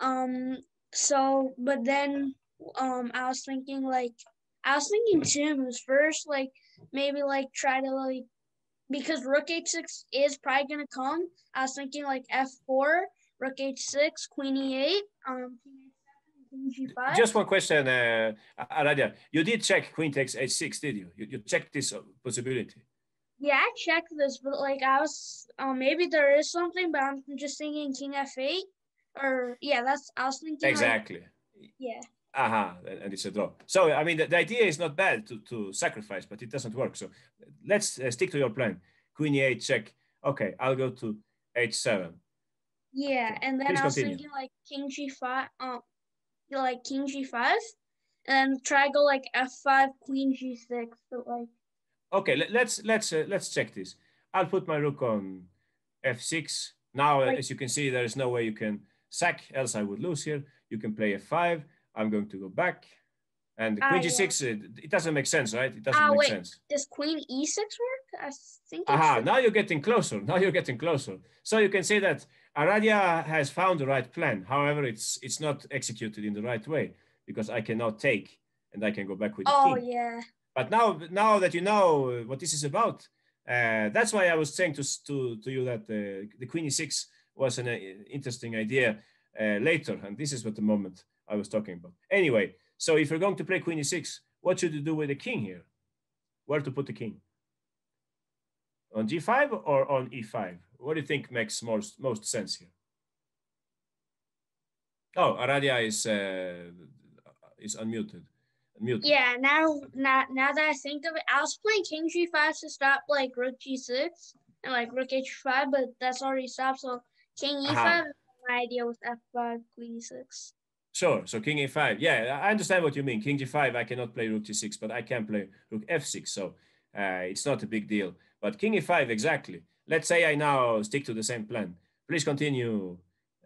Um so but then um I was thinking like I was thinking two moves first, like maybe like try to like because rook h6 is probably gonna come. I was thinking like f4, rook h6, queen e8, um, g5. Just one question, uh, Aradia. You did check queen takes h6, did you? You, you checked this uh, possibility. Yeah, I checked this, but like I was, um, maybe there is something, but I'm just thinking king f8, or yeah, that's I was thinking. Exactly. Like, yeah. Uh-huh, and it's a draw. So, I mean, the, the, idea is not bad to, to sacrifice, but it doesn't work. So let's uh, stick to your plan. Queen e8 check. Okay, I'll go to h7. Yeah, and then Please I was continue. thinking like king g5, um, like king g5, and try go like f5, queen g6. but like. Okay, let, let's let's uh, let's check this. I'll put my rook on f6. Now, like, as you can see, there is no way you can sack, else I would lose here. You can play f5 I'm going to go back. And queen g6, yeah. it, it, doesn't make sense, right? It doesn't uh, make wait, sense. Does queen e6 work? I think. Aha, now you're getting closer. Now you're getting closer. So you can say that Aradia has found the right plan. However, it's it's not executed in the right way because I cannot take and I can go back with the oh, king. Oh yeah. But now, now that you know what this is about, uh, that's why I was saying to to, to you that uh, the queen e6 was an uh, interesting idea uh, later, and this is what the moment I was talking about. Anyway, so if you're going to play queen e6, what should you do with the king here? Where to put the king? On g5 or on e5? What do you think makes most, most sense here? Oh, Aradia is uh, is unmuted. Unmuted. Yeah, now, now now that I think of it, I was playing king g5 to stop like rook g6 and like rook h5, but that's already stopped. So king e5 uh -huh. my idea with f5, queen e6. Sure. So king a5. Yeah, I understand what you mean. King g5, I cannot play rook g6, but I can play rook f6. So uh, it's not a big deal. But king a5, exactly. Let's say I now stick to the same plan. Please continue,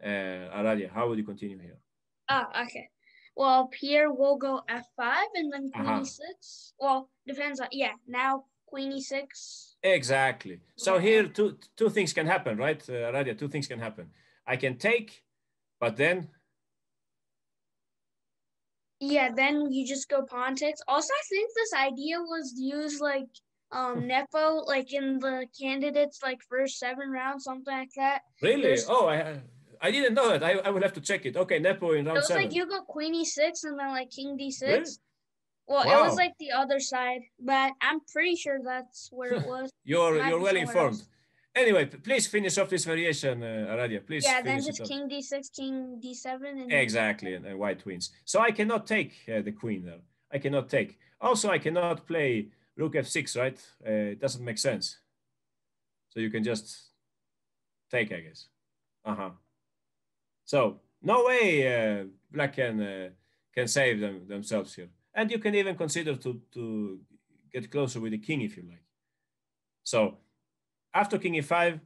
uh, Aradia. How would you continue here? Ah, okay. Well, here we'll go f5 and then queen uh -huh. e6. Well, depends on, yeah, now queen e6. Exactly. So yeah. here, two, two things can happen, right, uh, Aradia? Two things can happen. I can take, but then yeah, then you just go politics. Also, I think this idea was used like um Nepo, like in the candidates like first seven rounds, something like that. Really? There's, oh, I I didn't know that. I, I would have to check it. Okay, Nepo in round it was seven. like you go queen e6 and then like king d6. Really? Well, wow. it was like the other side, but I'm pretty sure that's where it was. you're you're well informed. Else. Anyway, please finish off this variation, uh, Aradia. Please. Yeah, then just king d6, king d7. And exactly, and, and white queens. So I cannot take uh, the queen there. I cannot take. Also, I cannot play rook f6, right? Uh, it doesn't make sense. So you can just take, I guess. Uh-huh. So no way uh, black can uh, can save them themselves here. And you can even consider to, to get closer with the king if you like. So after king e5,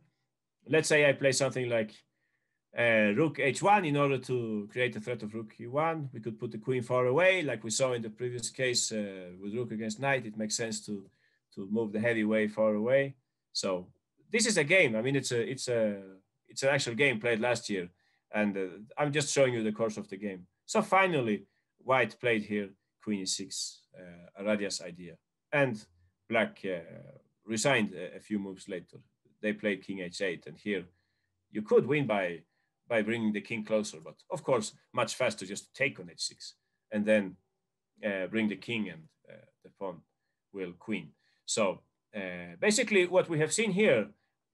let's say I play something like rook h1 in order to create a threat of rook e1. We could put the queen far away, like we saw in the previous case uh, with rook against knight. It makes sense to to move the heavy way far away. So this is a game. I mean, it's a it's a it's an actual game played last year, and uh, I'm just showing you the course of the game. So finally, White played here Queen e6, uh, idea, and Black uh, resigned a, a, few moves later. They played King h8, and here you could win by by bringing the king closer, but of course much faster just to take on h6 and then uh, bring the king and uh, the pawn will queen. So uh, basically what we have seen here,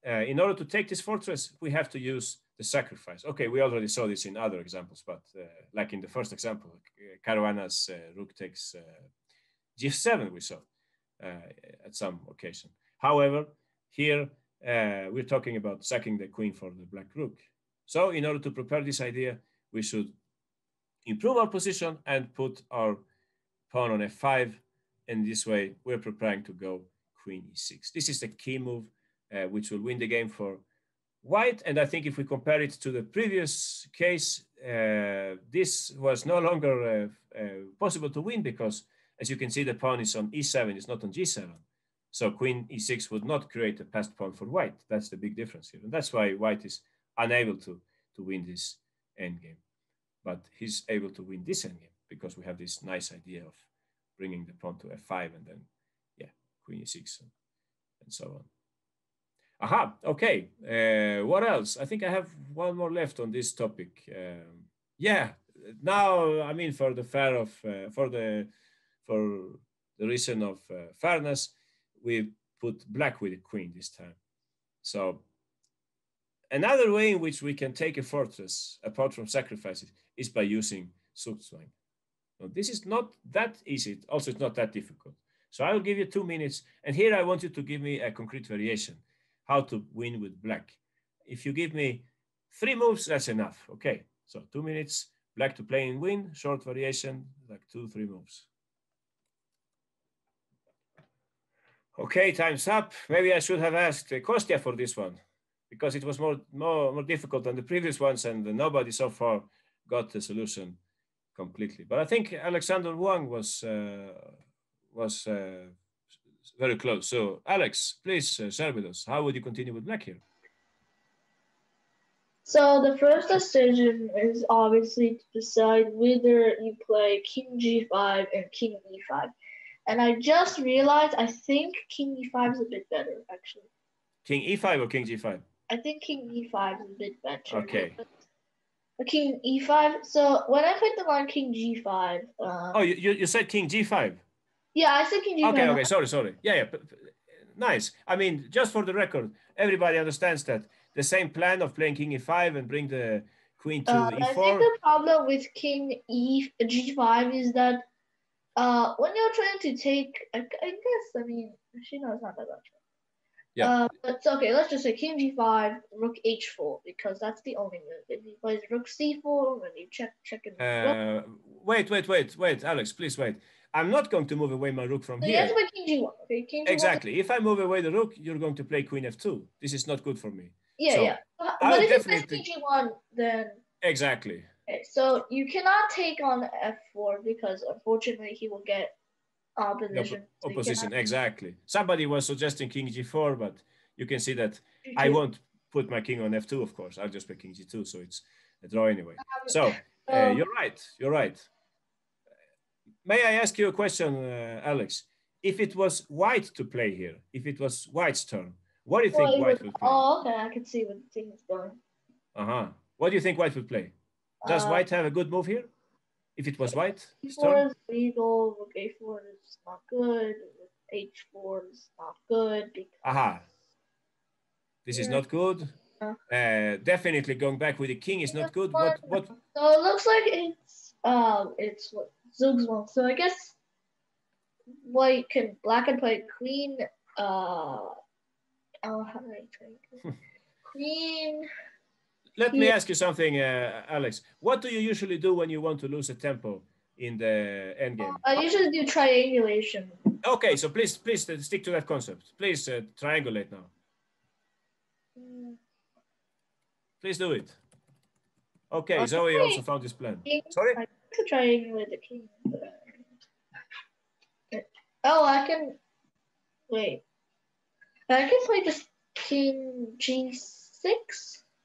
uh, in order to take this fortress, we have to use the sacrifice. Okay, we already saw this in other examples, but uh, like in the first example, Caruana's rook takes g7 we saw at some occasion. However, here we're talking about sacking the queen for the black rook. So in order to prepare this idea, we should improve our position and put our pawn on f5 and this way, we're preparing to go queen e6. This is the key move, uh, which will win the game for white. And I think if we compare it to the previous case, uh, this was no longer uh, uh possible to win because, as you can see, the pawn is on e7, it's not on g7. So queen e6 would not create a passed pawn for white. That's the big difference here. And that's why white is unable to, to win this endgame. But he's able to win this endgame because we have this nice idea of bringing the pawn to f5 and then, yeah, queen e6 and, and so on. Aha, okay. Uh, what else? I think I have one more left on this topic. Um, yeah, now, I mean, for the fair of, uh, for the, for the reason of uh, fairness, we put black with the queen this time. So another way in which we can take a fortress apart from sacrifices is by using Zugzwang. Now, this is not that easy. Also, it's not that difficult. So I will give you two minutes. And here I want you to give me a concrete variation, how to win with black. If you give me three moves, that's enough. Okay, so two minutes, black to play and win, short variation, like two, three moves. Okay, time's up. Maybe I should have asked Kostya for this one because it was more, more, more difficult than the previous ones and nobody so far got the solution completely. But I think Alexander Wang was uh, was uh, very close. So Alex, please uh, share with us. How would you continue with black here? So the first decision is obviously to decide whether you play king g5 and king e5. And I just realized I think king e5 is a bit better actually. King e5 or king g5? I think king e5 is a bit better. Okay. King e5. So when I played the line king g5. Um, oh, you, you said king g5? Yeah, I said king g5. Okay, okay, sorry, sorry. Yeah, yeah. Nice. I mean, just for the record, everybody understands that the same plan of playing king e5 and bring the queen to uh, e4. I think the problem with king e g5 is that uh, when you're trying to take, I, I guess, I mean, no, it's not that much. Yeah. Uh, but okay, let's just say king g5, rook h4, because that's the only move. If he plays rook c4, when you check check it. Uh, wait, wait, wait, wait, Alex, please wait. I'm not going to move away my rook from so here. King g1. Okay, king g1. Exactly. If I move away the rook, you're going to play queen f2. This is not good for me. Yeah, so yeah. But, but if you play king g1, then. Exactly. Okay, so you cannot take on f4 because unfortunately he will get opposition. Opposition, exactly. Somebody was suggesting king g4, but you can see that I won't put my king on f2, of course. I'll just play king g2, so it's a draw anyway. Um, so uh, you're right, you're right. May I ask you a question, uh, Alex? If it was white to play here, if it was white's turn, what do you think well, white would play? Oh, okay, I can see what the team is going. Uh-huh. What do you think white would play? Does uh, white have a good move here? If it was white? E4 is legal, rook a4 is not good, h4 is not good. Aha. This is not good. Uh, definitely going back with the king is not good. What what so it looks like it's um it's what Zugzwang. So I guess white can black can play queen uh oh how do I try queen let me ask you something, uh, Alex. What do you usually do when you want to lose a tempo in the end endgame? I usually do triangulation. Okay, so please, please uh, stick to that concept. Please uh, triangulate now. Mm. Please do it. Okay, okay. Zoe also found this plan. Sorry? I can triangulate the king. Oh, I can. Wait. I can play just king g6?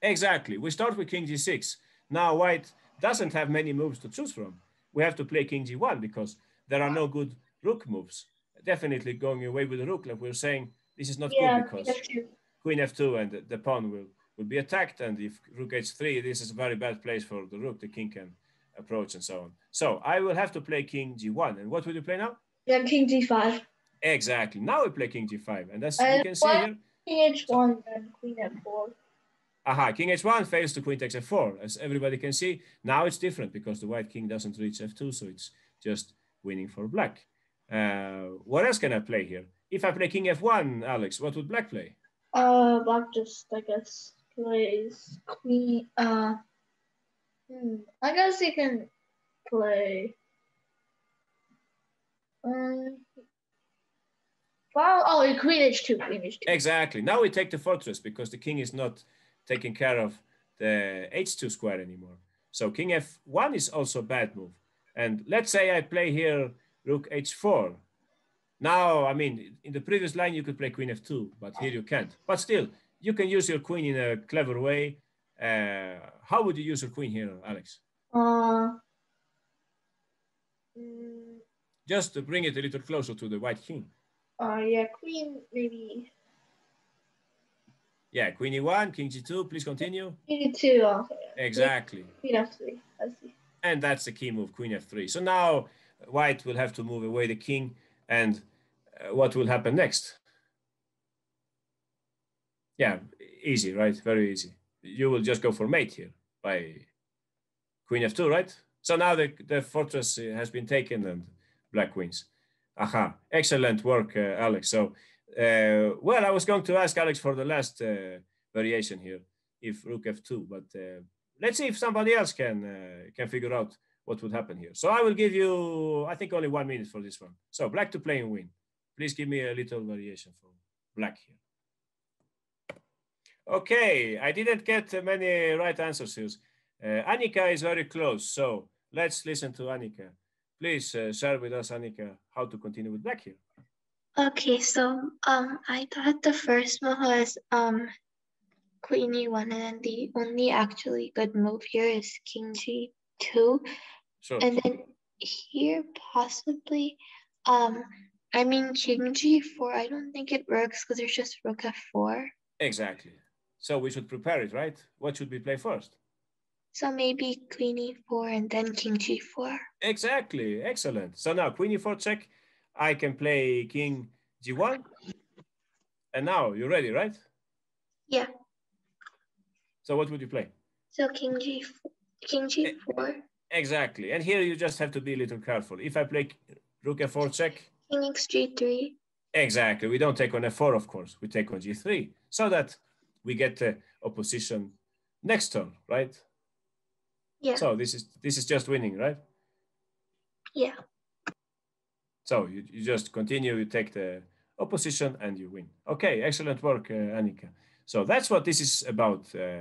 Exactly. We start with king g6. Now white doesn't have many moves to choose from. We have to play king g1 because there are no good rook moves. Definitely going away with the rook, like we are saying, this is not yeah, good because queen f2, queen f2 and the, pawn will, will be attacked. And if rook h3, this is a very bad place for the rook. The king can approach and so on. So I will have to play king g1. And what will you play now? Yeah, king g5. Exactly. Now we play king g5. And as uh, you can see here. King h1 and queen f4. Aha, king h1 fails to queen takes f4. As everybody can see, now it's different because the white king doesn't reach f2, so it's just winning for black. Uh, what else can I play here? If I play king f1, Alex, what would black play? Uh, black just, I guess, plays queen. Uh, hmm, I guess he can play. Um, well, oh, queen h2, queen h2. Exactly. Now we take the fortress because the king is not taking care of the h2 square anymore. So king f1 is also a bad move. And let's say I play here rook h4. Now, I mean, in the previous line, you could play queen f2, but here you can't. But still, you can use your queen in a clever way. Uh, how would you use your queen here, Alex? Uh, Just to bring it a little closer to the white king. Uh, yeah, queen maybe. Yeah, queen e1, king g2, please continue. Queen e2 also. Exactly. Queen f3, I see. And that's the key move, queen f3. So now white will have to move away the king and uh, what will happen next? Yeah, easy, right? Very easy. You will just go for mate here by queen f2, right? So now the, the fortress has been taken and black wins. Aha, excellent work, uh, Alex. So, uh, well, I was going to ask Alex for the last uh, variation here, if rook f2, but uh, let's see if somebody else can uh, can figure out what would happen here. So I will give you, I think, only one minute for this one. So black to play and win. Please give me a little variation for black here. Okay, I didn't get many right answers here. Uh, Annika is very close, so let's listen to Annika. Please uh, share with us, Annika, how to continue with black here. Okay, so um, I thought the first move was um, queen e1, and then the only actually good move here is king g2. Sure. And then here possibly, um, I mean king g4. I don't think it works because there's just rook f4. Exactly. So we should prepare it, right? What should we play first? So maybe queen e4 and then king g4. Exactly. Excellent. So now queen e4 check. I can play king g1. And now you're ready, right? Yeah. So what would you play? So king g king g4. Exactly. And here you just have to be a little careful. If I play rook f4 check. King x g3. Exactly. We don't take on f4, of course. We take on g3 so that we get the opposition next turn, right? Yeah. So this is this is just winning, right? Yeah. So you, you just continue, you take the opposition and you win. Okay, excellent work, uh, Annika. So that's what this is about. Uh,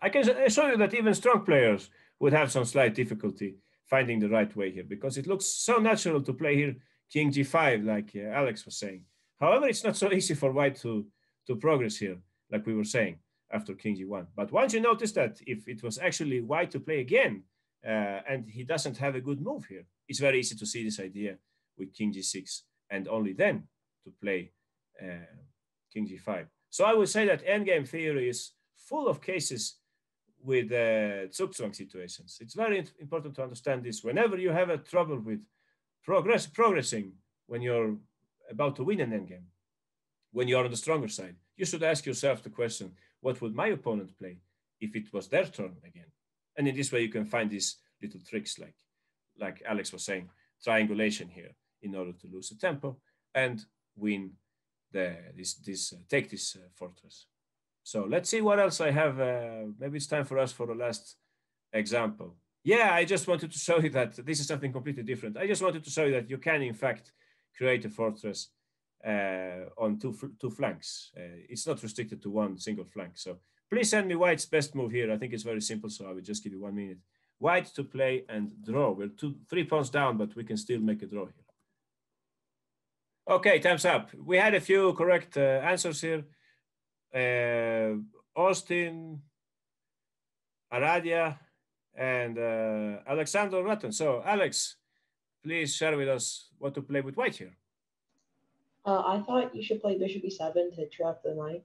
I can show you that even strong players would have some slight difficulty finding the right way here because it looks so natural to play here king g5 like uh, alex was saying however it's not so easy for white to to progress here like we were saying after king g1 but once you notice that if it was actually white to play again uh, and he doesn't have a good move here it's very easy to see this idea with king g6 and only then to play uh, king g5 so i would say that endgame theory is full of cases with uh, zugzwang situations. It's very important to understand this. Whenever you have a trouble with progress, progressing, when you're about to win an endgame, when you're on the stronger side, you should ask yourself the question, what would my opponent play if it was their turn again? And in this way, you can find these little tricks like, like Alex was saying, triangulation here in order to lose the tempo and win the, this, this uh, take this uh, fortress. So let's see what else I have. Uh, maybe it's time for us for the last example. Yeah, I just wanted to show you that this is something completely different. I just wanted to show you that you can, in fact, create a fortress uh, on two, two flanks. Uh, it's not restricted to one single flank. So please send me White's best move here. I think it's very simple, so I will just give you one minute. White to play and draw. We're two, three pawns down, but we can still make a draw here. Okay, time's up. We had a few correct uh, answers here. Uh, Austin, Aradia, and uh, Alexander Rutten. So, Alex, please share with us what to play with white here. Uh, I thought you should play bishop e7 to trap the knight.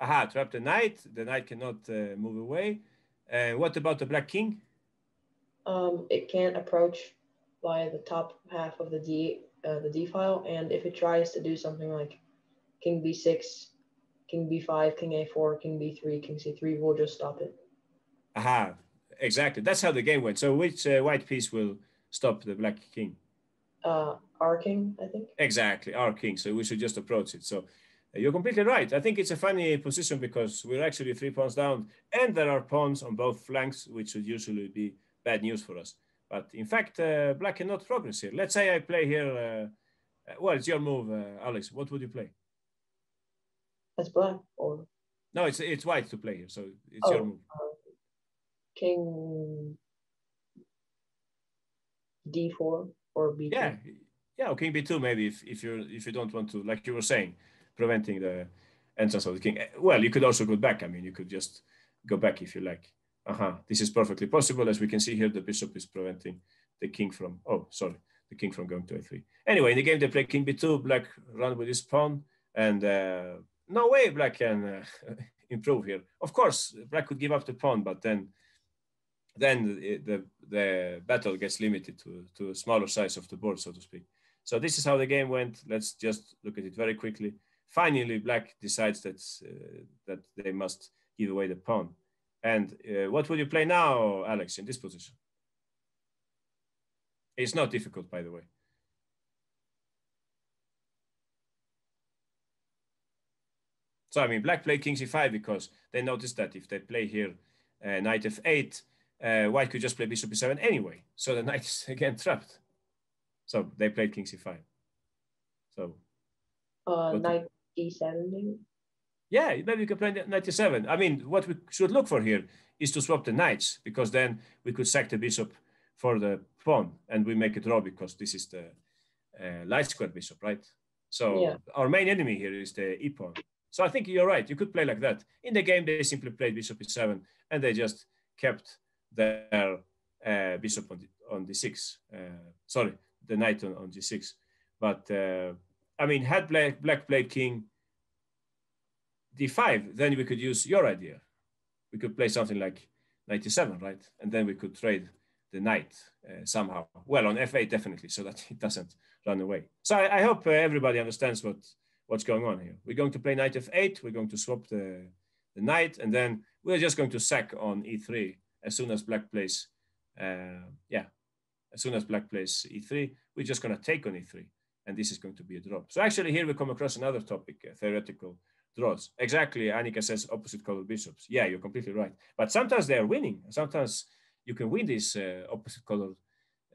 Aha, trap the knight. The knight cannot uh, move away. And what about the black king? Um, it can't approach by the top half of the d uh, the d file, and if it tries to do something like king b6, king b5, king a4, king b3, king c3, we'll just stop it. Aha, exactly. That's how the game went. So which uh, white piece will stop the black king? Uh, our king, I think. Exactly, our king. So we should just approach it. So uh, you're completely right. I think it's a funny position because we're actually three pawns down, and there are pawns on both flanks, which would usually be bad news for us. But in fact, uh, black cannot progress here. Let's say I play here. Uh, uh well, it's your move, uh, Alex. What would you play? As black or? No, it's it's white to play here, so it's oh, your move. King d4 or b2. Yeah, yeah, or king b2 maybe if if you if you don't want to, like you were saying, preventing the entrance of the king. Well, you could also go back. I mean, you could just go back if you like. Uh-huh. This is perfectly possible. As we can see here, the bishop is preventing the king from, oh, sorry, the king from going to a3. Anyway, in the game, they play king b2, black run with his pawn, and uh, no way black can uh, improve here. Of course, black could give up the pawn, but then then the, the, the battle gets limited to, to a smaller size of the board, so to speak. So this is how the game went. Let's just look at it very quickly. Finally, black decides that, uh, that they must give away the pawn. And uh, what would you play now, Alex, in this position? It's not difficult, by the way. So, I mean, black played king c5 because they noticed that if they play here uh, knight f8, uh, white could just play bishop e7 anyway. So the knight is again trapped. So they played king c5. So. Uh, knight e7 yeah, maybe you can play knight e7. I mean, what we should look for here is to swap the knights because then we could sack the bishop for the pawn and we make a draw because this is the uh, light square bishop, right? So yeah. our main enemy here is the e pawn. So I think you're right. You could play like that. In the game, they simply played bishop e7 and they just kept their uh, bishop on, the, on d6. Uh, sorry, the knight on, on g6. But uh, I mean, had black, black played king d5, then we could use your idea. We could play something like knight e7, right? And then we could trade the knight uh, somehow. Well, on f8 definitely, so that it doesn't run away. So I, I hope uh, everybody understands what what's going on here. We're going to play knight f8. We're going to swap the the knight, and then we're just going to sack on e3 as soon as black plays. Uh, yeah, as soon as black plays e3, we're just going to take on e3, and this is going to be a drop. So actually, here we come across another topic, uh, theoretical draws. Exactly, Annika says opposite color bishops. Yeah, you're completely right. But sometimes they are winning. Sometimes you can win these uh, opposite color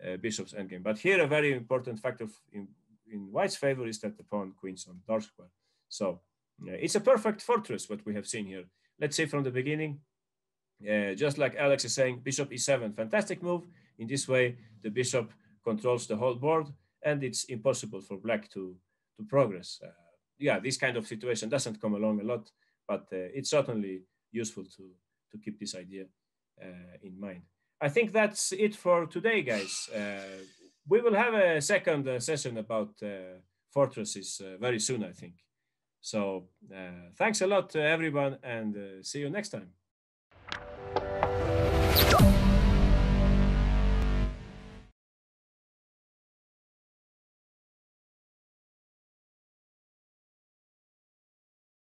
uh, bishops endgame. But here, a very important factor in, in white's favor is that the pawn queens on dark square. So uh, it's a perfect fortress, what we have seen here. Let's say from the beginning, uh, just like Alex is saying, bishop e7, fantastic move. In this way, the bishop controls the whole board, and it's impossible for black to, to progress. Yeah, this kind of situation doesn't come along a lot, but uh, it's certainly useful to, to keep this idea uh, in mind. I think that's it for today, guys. Uh, we will have a second uh, session about uh, fortresses uh, very soon, I think. So thanks a lot everyone and see you next time.